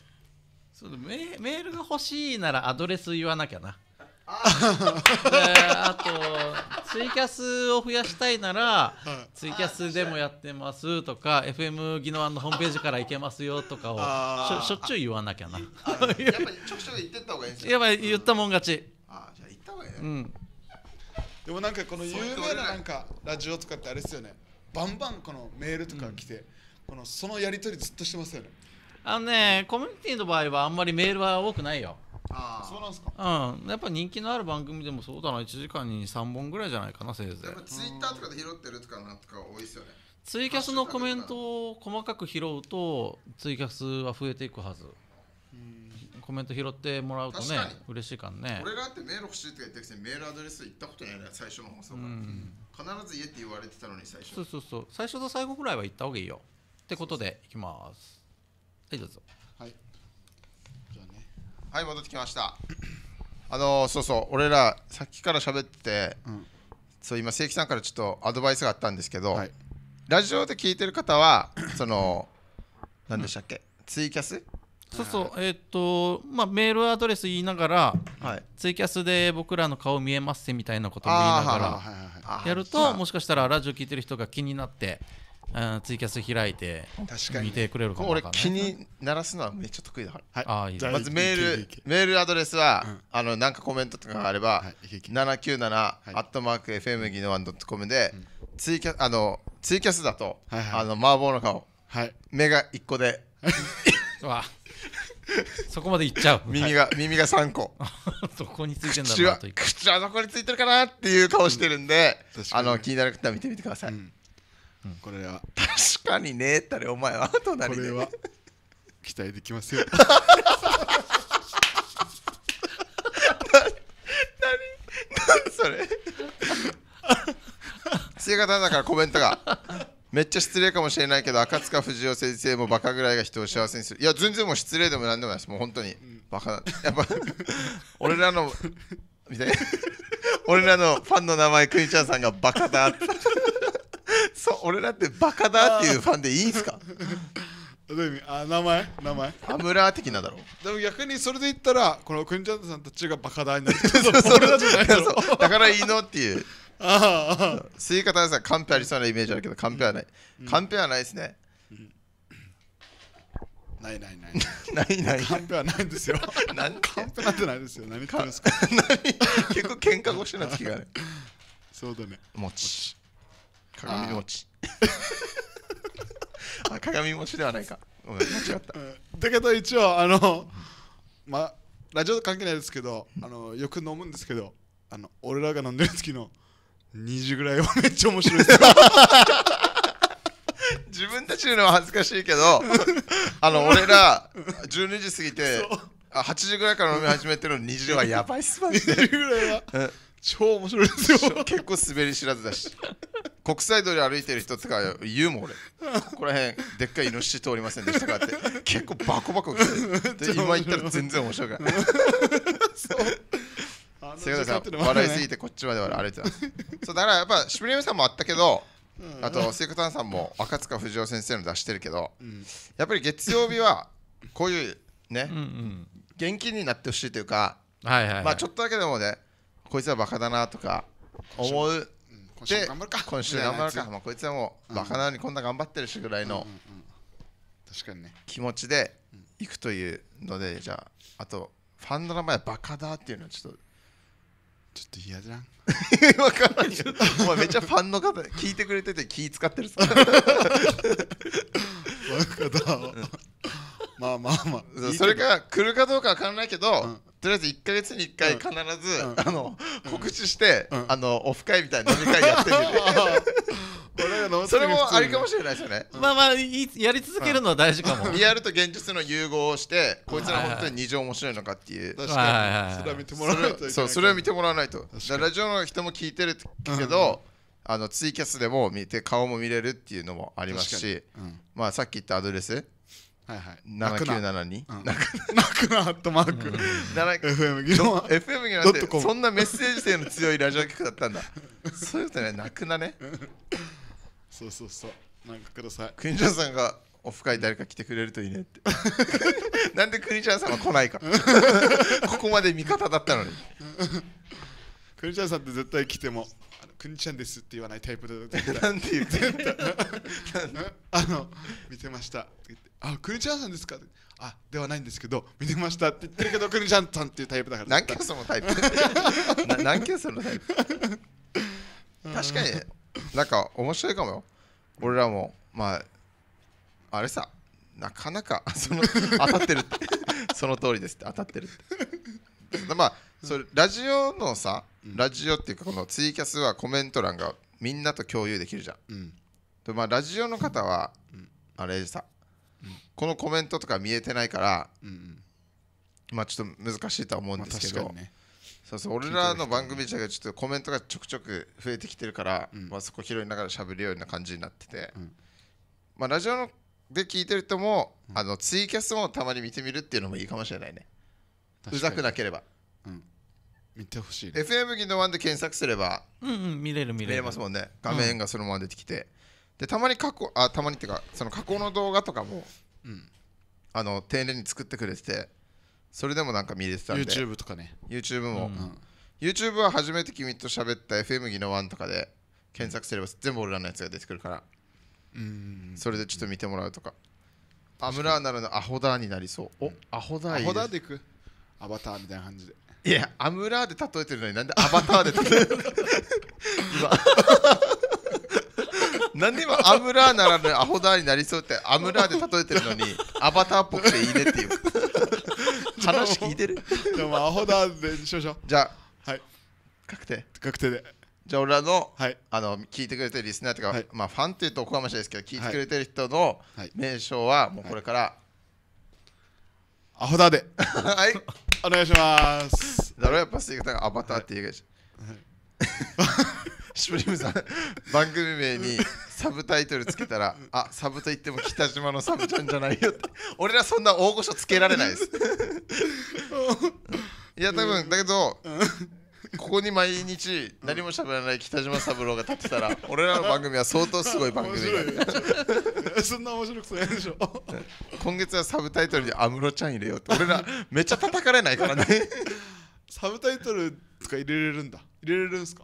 そうメメールが欲しいならアドレス言わなきゃな。であとツイキャスを増やしたいならはい。ツイキャスでもやってますとか FM 技能案のホームページから行けますよとかをしょっちゅう言わなきゃな。やっぱりちょくちょく言ってった方がいいんですよ。やばい言ったもん勝ち。あじゃあ言った方がいいね、うん。でもなんかこの有名ななんかラジオとかってあれですよね。バンバンこのメールとか来て、このそのやり取りずっとしてますよね。あのねコミュニティの場合はあんまりメールは多くないよあそうなんですか。うん。やっぱ人気のある番組でもそうだな。1時間に3本ぐらいじゃないかなせいぜい。やっぱツイッターとかで拾ってるとかなんとか多いですよね。ツイキャスのコメントを細かく拾うとツイキャスは増えていくはず。コメント拾ってもらうとね嬉しいからね。俺らってメール欲しいとか言ってるくせにメールアドレス言ったことないね最初の放送から、必ず言えって言われてたのに最初そうそうそう最初と最後ぐらいは言った方がいいよってことでいきますはいどうぞはい戻ってきました。あのー、そうそう俺らさっきから喋ってて、うん。そう今正規さんからちょっとアドバイスがあったんですけど、はい。ラジオで聞いてる方は その何でしたっけ、ツイキャス？そうそうえーっとまあメールアドレス言いながらはい。ツイキャスで僕らの顔見えますせみたいなことも言いながらやるともしかしたらラジオ聞いてる人が気になってうんツイキャス開いて確かに。見てくれるかもわ俺気にならすのはめっちゃ得意だから。はいあーいい。ねじゃあまずメールいけいけいけメールアドレスは、うん。あのなんかコメントとかがあれば、はいいけいけ。797、い。アットマーク FM ギノワンドットコムで、ツイキャあのツイキャスだと、はいはい。あの麻婆の顔はい。目が1個で。うわ。そこまでいっちゃう。耳が耳が3個。そこについてんだ口はろうなと一個。口はどこについてるかなっていう顔してるんで、あの気になる方は見てみてください、うんこれは。確かにねったれお前はこ隣で。れは。期待できますよ。何？それ？追加だからコメントが。めっちゃ失礼かもしれないけど赤塚不二夫先生もバカぐらいが人を幸せにする。いや全然もう失礼でもなんでもないです。もう本当に。バカだやっぱ俺らのみたいな。俺らのファンの名前くにちゃんさんがバカだって俺らってバカだっていうファンでいいんすか？どういう意味？あ名前？名前？アムラー的なだろでも逆にそれで言ったらこのクンチャンさんたちがバカだになる 俺らじゃないだだからいいのっていう。ああスイカタさんカンペありそうなイメージあるけどカンペはない、カンペはないですね。ないないない。ないない。カンペはないんですよ。なんてカンペなんてないですよ。何言ってるんですか？結構喧嘩腰な時がある。そうだね。餅鏡餅 あ鏡餅ではないか。ごめん間違った。うん。だけど一応あのまあラジオと関係ないですけどあのよく飲むんですけどあの俺らが飲んでる時の2時ぐらいはめっちゃ面白いですよ。自分たちで言うのは恥ずかしいけどあの俺ら12時過ぎてあ8時ぐらいから飲み始めてるのに2時はやばいっすマジ2で時ぐらいは。うん超面白いですよ。結構滑り知らずだし。国際通り歩いてる人とか言うもん俺。ここら辺でっかいイノシシ通りませんでしたかって。結構バコバコ来てる。で 今言ったら全然面白い。からあの瀬形さん笑いすぎてこっちまで歩いてた。そうだからやっぱしびれみさんもあったけどあと瀬形さんも赤塚不二夫先生の出してるけどうん。やっぱり月曜日はこういうねうんうん。元気になってほしいというかはいはいはい。まあちょっとだけでもねこいつはバカだなとか思う。今週で頑張るか。今週頑張るか、まあ、こいつはもうバカなのにこんな頑張ってるしぐらいのつ確かにね。気持ちで行くというのでじゃああとファンの名前はバカだっていうのはちょっとちょっと嫌じゃん。分からんよ。お前めっちゃファンの方聞いてくれてて気使ってるさバカだまあまあまあ。いいけどそれが来るかどうかは分からないけど、うんとりあえず1か月に1回うん。必ず、うん。あの告知して、うん。あのオフ会みたいな飲み会やってみる。それもありかもししれないですよね。まあまあいいやり続けるのは大事かも。リアルと現実の融合をしてこいつら本当に二乗面白いのかっていう。確はいはい。はいかに。それは見てもらわないといけないそうそれを見てもらわないと。ラジオの人も聞いてるけど、あのツイキャスでも見て顔も見れるっていうのもありますしまあさっき言ったアドレスはいはい。泣くな7972、うん。泣くなアットマーク。7 FM ギノ FM になってそんなメッセージ性の強いラジオ局だったんだ。そういうことね。泣くなね。そうそうそう。なんかください。クニちゃんさんがオフ会誰か来てくれるといいねって。なんでクニちゃんさんは来ないか。ここまで味方だったのに。くにちゃんさんって絶対来てもあのくにちゃんですって言わないタイプで絶対。なんて言って あの見てました。って言ってあくにちゃんさんですかあではないんですけど見てましたって言ってるけどくにちゃんさんっていうタイプだから。何件そのタイプ？な何件そのタイプ？確かになんか面白いかもよ。俺らもまああれさなかなかその当たってるって。その通りですって当たってるって。まあそれラジオのさラジオっていうかこのツイキャスはコメント欄がみんなと共有できるじゃん。うん。でまあラジオの方はあれさこのコメントとか見えてないからうんうん。まあちょっと難しいとは思うんまあですけど、ね。そうそう俺らの番組自体がちょっとコメントがちょくちょく増えてきてるから、うん。まあ、そこ拾いながら喋るような感じになってて、うん。まあ、ラジオので聞いてる人も、あのツイキャスもたまに見てみるっていうのもいいかもしれないね。うざくなければ。うん。見てほしいね。FM ギの1で検索すればうんうん見れる見見れる。れますもんね。画面がそのまま出てきて、でたまに過去あたまにっていうかその過去の動画とかもうん。あの丁寧に作ってくれててそれでもなんか見れてたんで。YouTube とかね。YouTube も、うん。YouTube は初めて君と喋った FM ギの1とかで検索すれば全部俺らのやつが出てくるから。うん。それでちょっと見てもらうとか。アムラーならのアホダーになりそう。おアホダーいいアホだでいく？アバターみたいな感じで。いやアムラーで例えてるのになんでアバターで例えてる今 なんで今アムラーならぬアホダーになりそうってアムラーで例えてるのに アバターっぽくていいねっていう。話聞いてる？でもアホだでにしましょう。じゃあはい。確定？確定で。じゃあ俺らのはい。あの聞いてくれてるリスナーというか、はい。まあファンっていうとおこがましいですけど聞いてくれてる人のはい。名称はもうこれからアホだで。はい、お願いします。だろ？やっぱ杉方がアバターって言うでしょ、シュプリームさん番組名にサブタイトルつけたらあサブと言っても北島のサブちゃんじゃないよって。俺らそんな大御所つけられないです。いや多分だけどここに毎日何も喋らない北島三郎が立ってたら俺らの番組は相当すごい番組そんな面白くないでしょ。今月はサブタイトルで安室ちゃん入れようって。俺らめっちゃ叩かれないからね。サブタイトルとか入れれるんだ。入れれるんすか？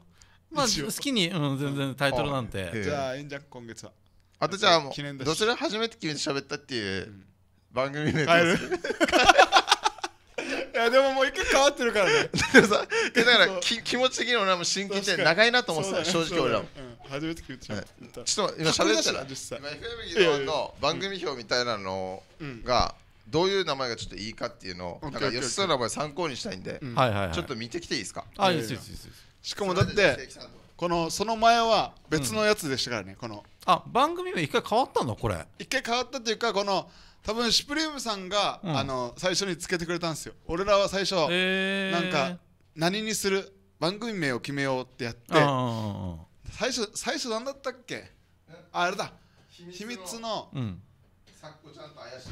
まあ好きに、うん、全然タイトルなんて。じゃあいいんじゃん今月は。あとじゃあもう記念だし。どちら初めて君と喋ったっていう番組名変える。いやでももう一回変わってるからね。だからき気持ち的に俺らも新規って長いなと思ってたね。正直俺らも。そうだね。うん。初めて聞いた。ちょっと今喋ったら今な FM ギの番組表みたいなのうん。がどういう名前がちょっといいかっていうのをオッケーオッケーなんか吉田の名前参考にしたいんでうん。ちょっと見てきていいですか？あいいですいいですいいですしかもだってこのその前は別のやつでしたからねこの。あ番組名一回変わったのこれ。一回変わったっていうかこの多分シュプリームさんが、うん。あの最初につけてくれたんですよ。俺らは最初、えー、なんか何にする番組名を決めようってやって最初最初何だったっけ？ああれだ。秘密のうん。さっこちゃんと怪しい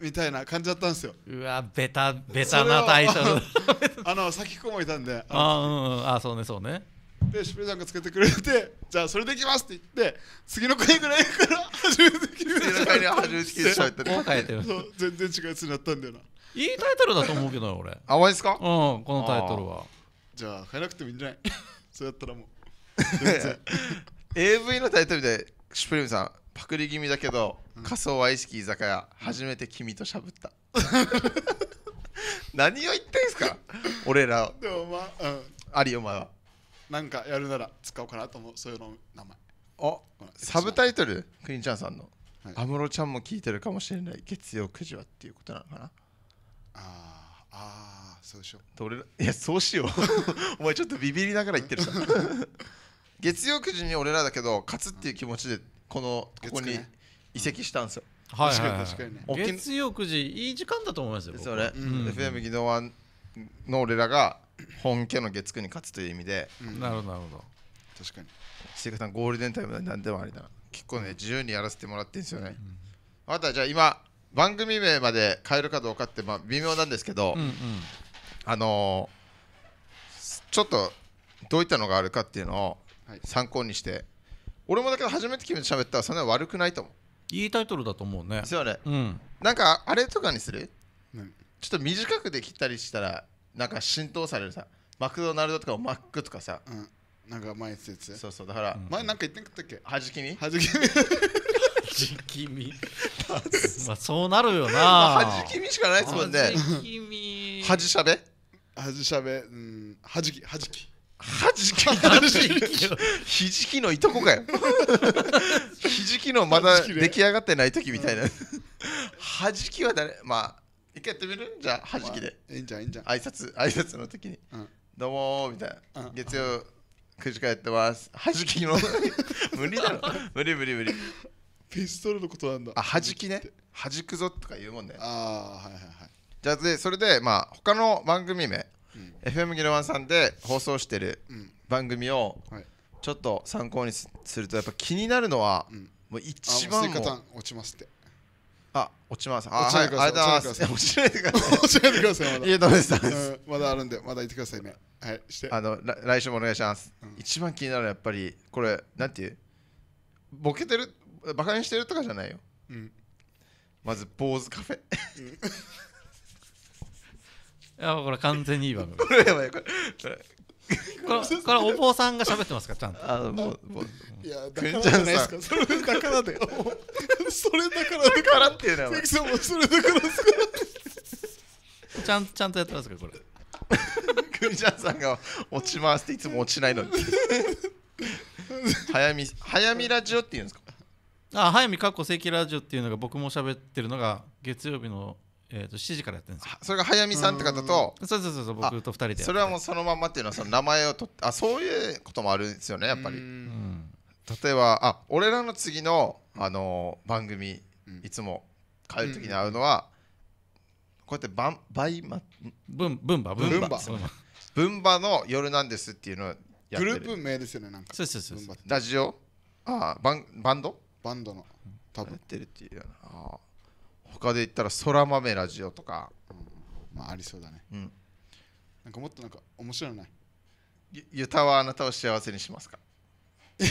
みたいな感じだったんですよ。うわベタベタなタイトル。あの先っこもいたんで。あのあうんうん。あそうねそうね。でシュプリームさんがつけてくれてじゃあそれでいきますって言って次の回ぐらいから初めて決め二人の会に初めて聞いて。喋ったもう変えてる。そう全然違うやつになったんだよな。いいタイトルだと思うけどな俺。うんあマジですか？このタイトルは。じゃあ変えなくてもいいんじゃない？そうやったらもう。全然。AV のタイトルでシュプリームさんパクリ気味だけど、仮想ワイスキー居酒屋初めて君としゃぶった。何を言ってんすか？俺ら。でもまあ、うん、ありお前は。なんかやるなら使おうかなと思う。そういうの名前。おサブタイトル？クイーンちゃんさんの。はい。安室、ちゃんも聞いてるかもしれない。月曜9時はっていうことなのかな？あーあーそうでしょと俺らいやそうしよう。お前ちょっとビビりながら言ってるさ月曜9時に俺らだけど勝つっていう気持ちでこのここに月ね移籍したんですよ、はいはい、はい、確かに確かにね。月曜9時いい時間だと思いますよ僕。それ、うん FM 技能湾の俺らが本家の月9に勝つという意味で。うん。なるほどなるほど。確かに。椎川さんゴールデンタイムで何でもありだな。結構ね自由にやらせてもらってるんですよね、あとはじゃあ今番組名まで変えるかどうかってまあ微妙なんですけど、うんうん。あのーちょっとどういったのがあるかっていうのをはい。参考にして、俺もだけど初めて決めて喋ったらそんなに悪くないと思いいタイトルだと思うね。うですよねうん。なんかあれとかにする？何？ちょっと短くできたりしたらなんか浸透されるさ。マクドナルドとかマックとかさ。うん。なんか前言ってたやつ？そうそう。だから、うん。前なんか言ってんかったっけ？はじきにはじき目じきみまあそうなるよな。まあはじき身しかないですもんね。はじきみはじしゃべ？はじしゃべ。うん。はじきはじきはじきはじきひじきのいとこかよ。ひじきのまだ出来上がってない時みたいな。はじきは誰？まあ一回やってみる？じゃあはじきで。いいんじゃんいいんじゃん。挨拶挨拶の時に。うん。どうもーみたいな。うん。月曜9時からやってます。はじきの。無理だろ。無理無理無理。ピストルのことなんだ。あはじきね。はじくぞとか言うもんねああはいはいはい。じゃあでそれでまあ他の番組名、うん FM ギロワンさんで放送してるうん。番組をはい。ちょっと参考にすするとやっぱ気になるのは、うん。もうあ一番も落ちますって。あ落ちます。あはい。ありがとうございます落ちないでくださ落ちないでください まだ。いいえダメですダメまだあるんでまだいてくださいねはいして。あのら来週もお願いします、うん。一番気になるのはやっぱりこれなんていう？ボケてる？バカにしてるとかじゃないよ。うん。まず坊主カフェ。いやこれ完全にいい番組これやばい。これ。これこれお坊さんが喋ってますか？らちゃんと。あのもうもう。いやだくんからじゃないですか。それだからだよ。それだからだだからっていうのは関さんもそれだからですか？ちゃんちゃんとやってますからこれ？クンジャンさんが落ちますっていつも落ちないのに。早見早見ラジオっていうんですか？あ早見かっこ正規ラジオっていうのが僕も喋ってるのが月曜日のえー、と7時からやってるんですよ。はそれが早見さんって方とそうそうそうそう僕と2人でやってそれはもうそのまんまっていうのはその名前を取ってあそういうこともあるんですよねやっぱり。うん。例えばあ俺らの次の、あのー番組、いつも帰る時に会うのは、こうやってバンバイマ分分馬分馬馬分馬の夜なんですっていうのをやってる。グループ名ですよねなんか。そうそうそうラジオ？あバンバンド？バンドの多分。やってるっていうような。あー他で言ったら空豆ラジオとか、まあありそうだね。うん、なんかもっとなんか面白いのない？ゆゆたはあなたを幸せにしますか？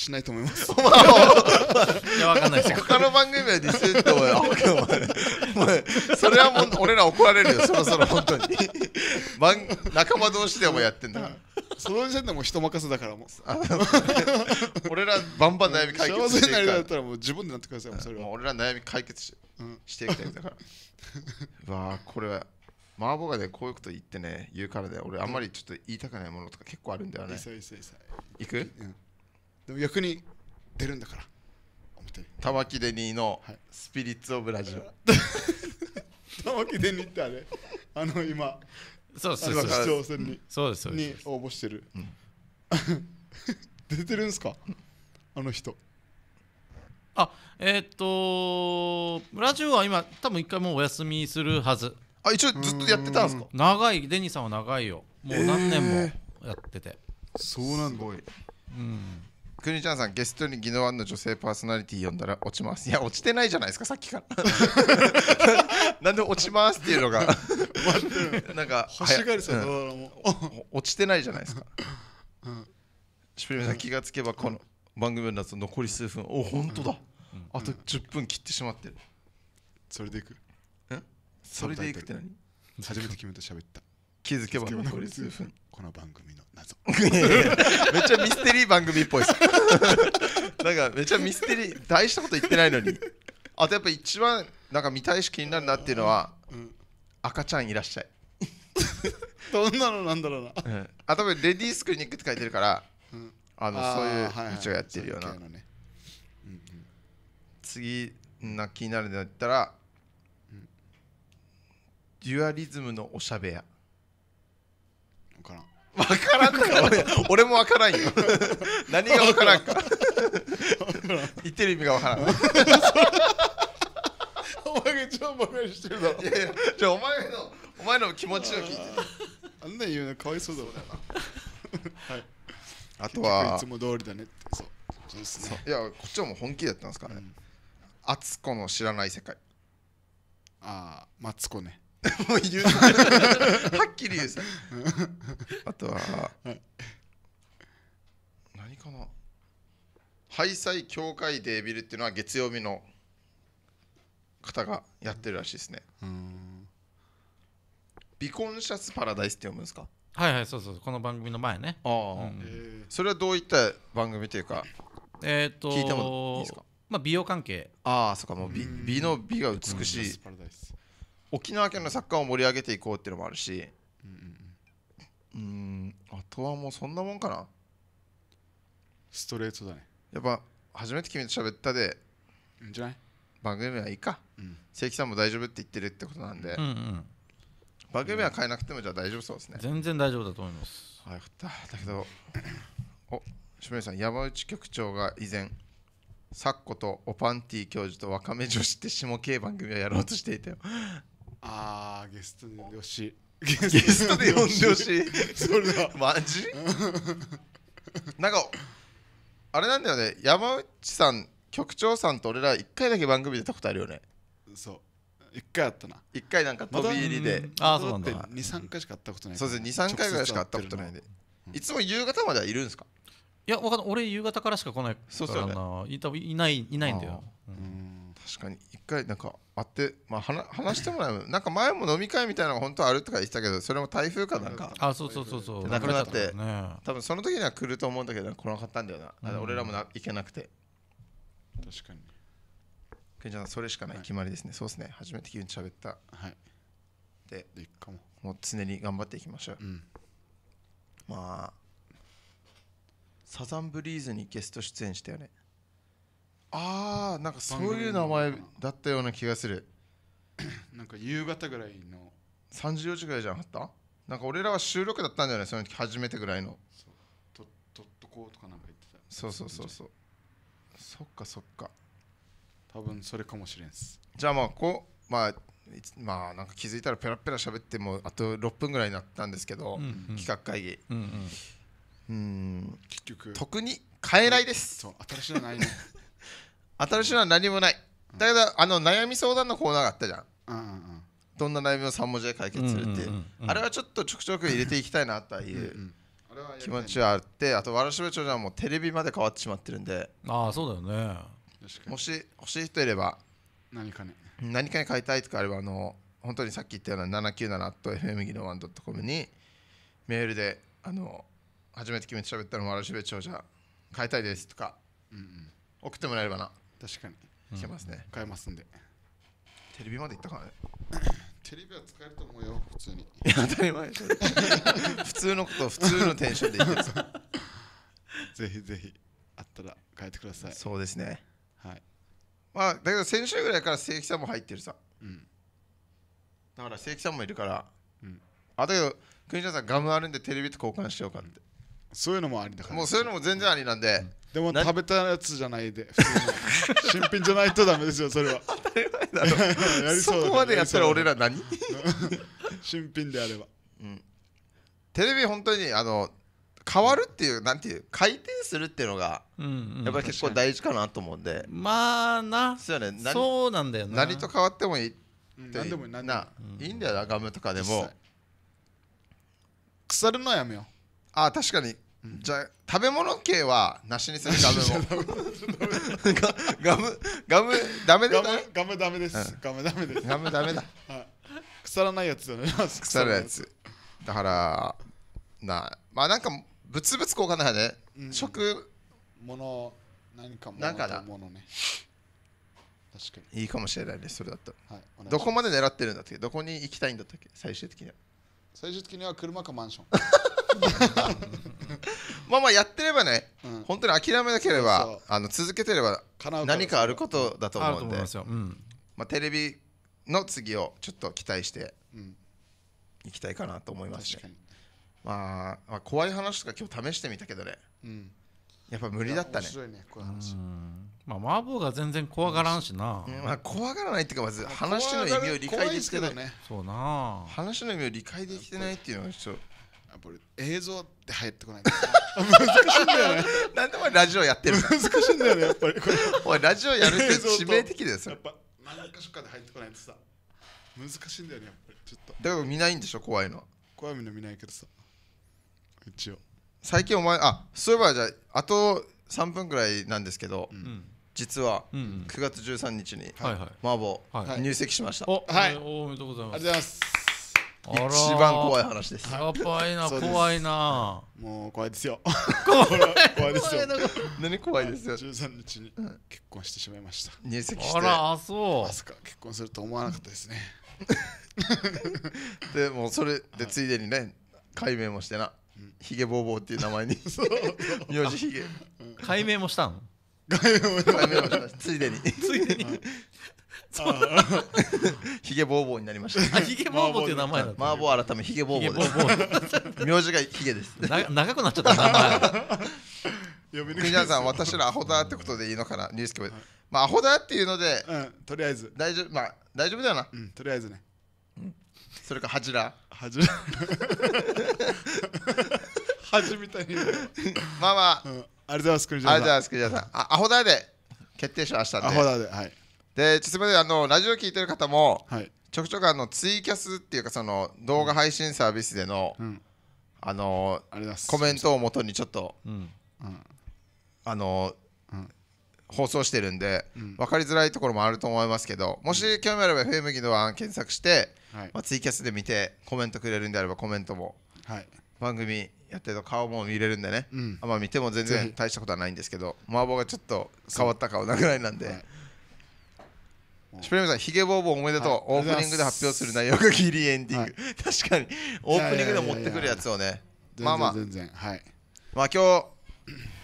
しないと思います。いやわかんないですよ。他の番組はディスってお前お前それはもう俺ら怒られるよそろそろ本当に。番仲間同士でもやってんだから。その時点でもう人任せだからもう。俺らバンバン悩み解幸決していくから。せになりたかったらもう自分でなってくださいそれは俺ら悩み解決し,、うんしていきたいんだから。うわーこれは麻婆がねこういうこと言ってね言うからで俺あんまりちょっと言いたくないものとか結構あるんだよね。いいさいでも逆に出るんだから。表に玉木デニーのはいスピリッツ・オブ・ラジオ、玉木デニってあれ？あの今そうそうそう。市長選に。そうですそうでに応募してる。出てるんすか？あの人。あえーっとラジオは今多分一回もうお休みするはず。あ一応ずっとやってたんですか？長い。デニーさんは長いよ。もう何年もやってて、そうなんだ。うんくにちゃんさんゲストに宜野湾の女性パーソナリティ呼んだら落ちます。いや落ちてないじゃないですかさっきから。なんで落ちますっていうのが。なんか欲しがりさうお落ちてないじゃないですか。シュプリムさん気がつけばこの番組の夏残り数分。お本当だ。あと10分切ってしまってる。それでいく？それでいくって何？初めて君と喋った。気づけば残り数分この番組の謎。めっちゃミステリー番組っぽいです。なんかめっちゃミステリー大したこと言ってないのに。あとやっぱ一番なんか見たいし気になるなっていうのは、ん。赤ちゃんいらっしゃい、どんなのなんだろうな。あ多分レディースクリニックって書いてるから、ん。あのそういうはいはい道をやってるような、そういう系のね。次な気になるんだったら、デュアリズムのおしゃべや。わわからんのか俺俺もわからんよ。何がわからんか。言ってる意味がわからん。いお前が一番バカにしてるだろやいやじゃあお前のお前の気持ちを聞いて。あんなん言うのかわいそうだろはい。あといはつも通りだねってそう。そうですね。いやこっちはもう本気でやってますからねあつこの知らない世界。ああマツコね もう言う。はっきり言うさ。あとははい。何かな。ハイサイ協会デービルっていうのは月曜日の方がやってるらしいですね。うん。ビコンシャスパラダイスって読むんですか？はいはいそうそうこの番組の前ね。ああ、うん。えそれはどういった番組というかえーっと聞いてもいいですか？まあ美容関係。ああそっかもう美美の美が美しい。ーパラダイス沖縄県のサッカーを盛り上げていこうっていうのもあるし。うーんあとはもうそんなもんかな。ストレートだね。やっぱ初めて君と喋ったで。いいんじゃない？番組はいいか。うん。正規さんも大丈夫って言ってるってことなんで、うんうん番組は変えなくてもじゃあ大丈夫そうですね、全然大丈夫だと思います。あよかった。だけどおしめりさん山内局長が以前サッコとオパンティ教授とワカメ女子って下系番組をやろうとしていたよああゲストで呼んでほしい。ゲゲストで呼んでほしい。それだマジ？なんかあれなんだよね。山内さん局長さんと俺ら1回だけ番組出たことあるよね。そう。一回あったな。1回なんか飛び入りで、うんあーそうなんだ。って23回しか会ったことないそうですね。23回ぐらいしか会ったことないんで。いつも夕方まではいるんですか？いやわかんない。俺夕方からしか来ないからそうっすよね。いないいないんだよ。うん確かに。1回なんか会って、まあ、話話してもらう。なんか前も飲み会みたいなのが本当はあるとか言ってたけどそれも台風かなんか。あそうそうそうそう。なくなってね。多分その時には来ると思うんだけど来なかったんだよな、あの俺らもな行けなくて。確かに。ケンちゃんそれしかない決まりですね、そうですね。初めて急に喋った。はい。ででいっかも。もう常に頑張っていきましょう、うん。まあサザンブリーズにゲスト出演したよねあーなんかそういう名前だったような気がする。なんか夕方ぐらいの。3時4時ぐらいじゃなかった？なんか俺らは収録だったんじゃないその時初めてぐらいの。ととっとこうとかなんか言ってたそうそうそうそう。そっかそっか。多分それかもしれんっす。じゃあまあこうまあまあなんか気づいたらペラペラ喋ってもあと6分ぐらいになったんですけど、うんうん。企画会議。うんうん。うーん。結局。特に変えないです。そう新しいのないね新しいのは何もない。だけどあの悩み相談のコーナーがあったじゃん。うんうんうん。どんな悩みを3文字で解決するっていう,、うんうんうんうんあれはちょっとちょくちょく入れていきたいなという気持ちはあってあとわらしべ長者はもうテレビまで変わってしまってるんで。ああそうだよね。確かに。もし欲しい人いれば。何かね。何かに買いたいとかあればあの本当にさっき言ったような 797.fm ギノワン .com にメールであの初めて決めて喋ったのわらしべ長者買いたいですとかうんうん。送ってもらえればな確かに。聞けますね、買えますんで。テレビまで行ったからね。テレビは使えると思うよ普通に。いや当たり前 普通のことを普通のテンションで言ってるさ ぜひぜひあったら変えてください。そうですね。はい。まあだけど先週ぐらいから正規さんも入ってるさ。うん。だから正規さんもいるから、うん。あだけど国ちさんガムあるんでテレビと交換しようかって、そういうのもありだから。もうそういうのも全然ありなんで、でもな食べたやつじゃないで新品じゃないとダメですよそれは。やりそこまでやったら俺らら何？新品であれば。テレビ本当にあの変わるっていうなんていう回転するっていうのがうんうん。やっぱり結構大事かなと思うんで、まあな。そうよね。何？そうなんだよな。何と変わってもいいってう。ん何でもいいいい。んだよなガムとかでも。腐るのはやめよあ確かに、じゃあ食べ物系はなしにする ガムもガガムガムダメうだガムガムダメです。ガムダメです。ガムダメだ。はい。腐らないやつだね。腐るやつ。だからなまあなんか物々交換だよね、うん。食。もの何かもなんかなものね。確かいいかもしれないねそれだったら。にはい。どこまで狙ってるんだっけ？どこに行きたいんだったっけ？最終的には。最終的には車かマンション まあまあやってればね、うん。本当に諦めなければそうそう。あの続けてれば何かあることだと思うんで。まあ、テレビの次をちょっと期待してうん。いきたいかなと思いますね。まあ、まあ怖い話とか今日試してみたけどね。うん。やっぱ無理だったね。面白いねこういう話。まあ麻婆が全然怖がらんしな、うん。まあ、怖がらないっていうかまず話の意味を理解できてない、怖いですけどね。そうな話の意味を理解できてないっていうのがちょっやっぱり映像って入ってこない。難しいんだよね。と なんでお前ラジオやってるの？難しいんだよねやっぱりこれ。おいラジオやるって致命的だよそれ。やっぱ何か所かで入ってこないとさ。難しいんだよねやっぱり。ちょっと。だから見ないんでしょ怖いの怖いみんな見ないけどさ。一応。最近お前あそういえばじゃああと3分くらいなんですけど、うん実はうん。うん9月13日にはいはい。麻婆はい入籍しました、おはい。おおめでとうございます。ありがとうございます一番怖い話です。やばいな怖いな。もう怖いですよ。怖い。ですよ。何怖いですよ。13日に結婚してしまいました。入籍して。あらあそう。まさか結婚すると思わなかったですね。でもうそれでついでにね改名もしてな、ヒゲボーボーっていう名前に。名字ヒゲ。解明もしたん？改名もしました。ついでに。ついでに ヒゲボーボーになりました。あヒゲボーボーっていう名前だった麻婆改めヒゲボーボボーでーボーす名字がヒゲです。な長くなっちゃった名前。呼びにくい国田さん私らアホだってことでいいのかなニュースケまあアホだっていうのでうんとりあえず。大丈夫まあ大丈夫だよな。うんとりあえずね。それか恥じらはじめ恥みたいにまあまあ。うん。ありがとうございますクリジャーありがとうございます国田さん。あアホだで。決定しましたんで。アホだではいでちょっとすみませんあのラジオ聞いてる方もはい。ちょくちょくあのツイキャスっていうかその動画配信サービスでの、うん。あのありがとうございます。コメントをもとにちょっとうん。あの、うん。放送してるんで、うん。分かりづらいところもあると思いますけどもし興味あれば FM ギドワン検索して、はい。まあ、ツイキャスで見てコメントくれるんであればコメントもはい。番組やってると顔も見れるんでね、うん。あまあ見ても全然大したことはないんですけど麻婆がちょっと変わった顔なぐらいなんで、はいシュプレミさん、ヒゲボーボーおめでとう、はい。オープニングで発表する内容がギリエンディング、はい。確かに、オープニングで持ってくるやつをね、全まあまあ、然全然はい。まあ今日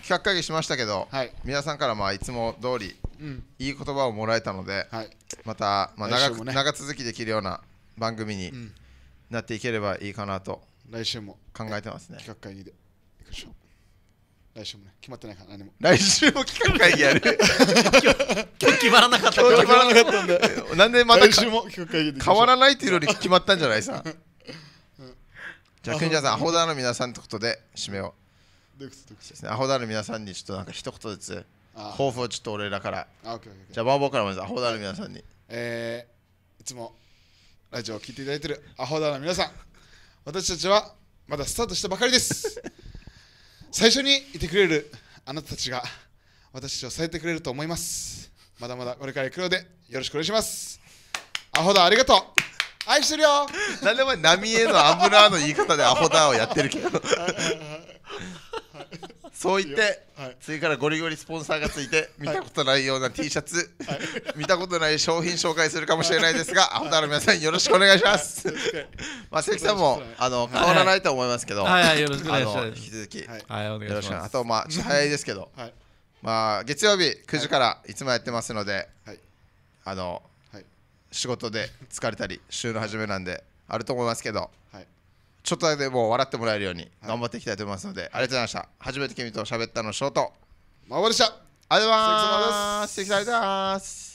企画会議しましたけど、はい。皆さんからまあいつも通りうん。いい言葉をもらえたのではい。また、まあ、長くね。長続きできるような番組にん。なっていければいいかなと来週も。考えてますね。企画会議でいきましょう来週もね決まってないから何も。来週も企画会議やる？今日決まらなかった今日決まらなかったんでなんでまた来週も企画会議で変わらないっていうより決まったんじゃないさ？じゃあ、くんじゃさん、アホダーの皆さんってことで締めを。どういうこと？どういうこと？ですね。アホダーの皆さんにちょっとなんか一言ずつ、あ抱負をちょっと俺らから。じゃあ、マンボウからまずアホダーの皆さんに。えーいつもラジオを聞いていただいているアホダーの皆さん。私たちはまだスタートしたばかりです最初にいてくれるあなたたちが私たちを支えてくれると思います。まだまだこれから行くのでよろしくお願いします。アホだありがとう。愛してるよ。なんでお前、波江のアブラーの言い方でアホだをやってるけど。そう言って、はい。次からゴリゴリスポンサーがついて、見たことないような T シャツ、見たことない商品紹介するかもしれないですが、アホダーの皆さんよろしくお願いします。まあ、関さんもあの変わらないと思いますけど、はい。はいよろしくおあ願いします。の引き続き、はい。はいおよろしくお願いします。あと、まあ、早いですけど、はい。まあ、月曜日9時からいつもやってますので、はい。あの、はい。仕事で疲れたり、週の初めなんで、あると思いますけど、はいちょっとだけでもう笑ってもらえるように頑張っていきたいと思いますので、ありがとうございました。初めて君と喋ったのショート。マオでしたありがとうございます。ありがとうございます。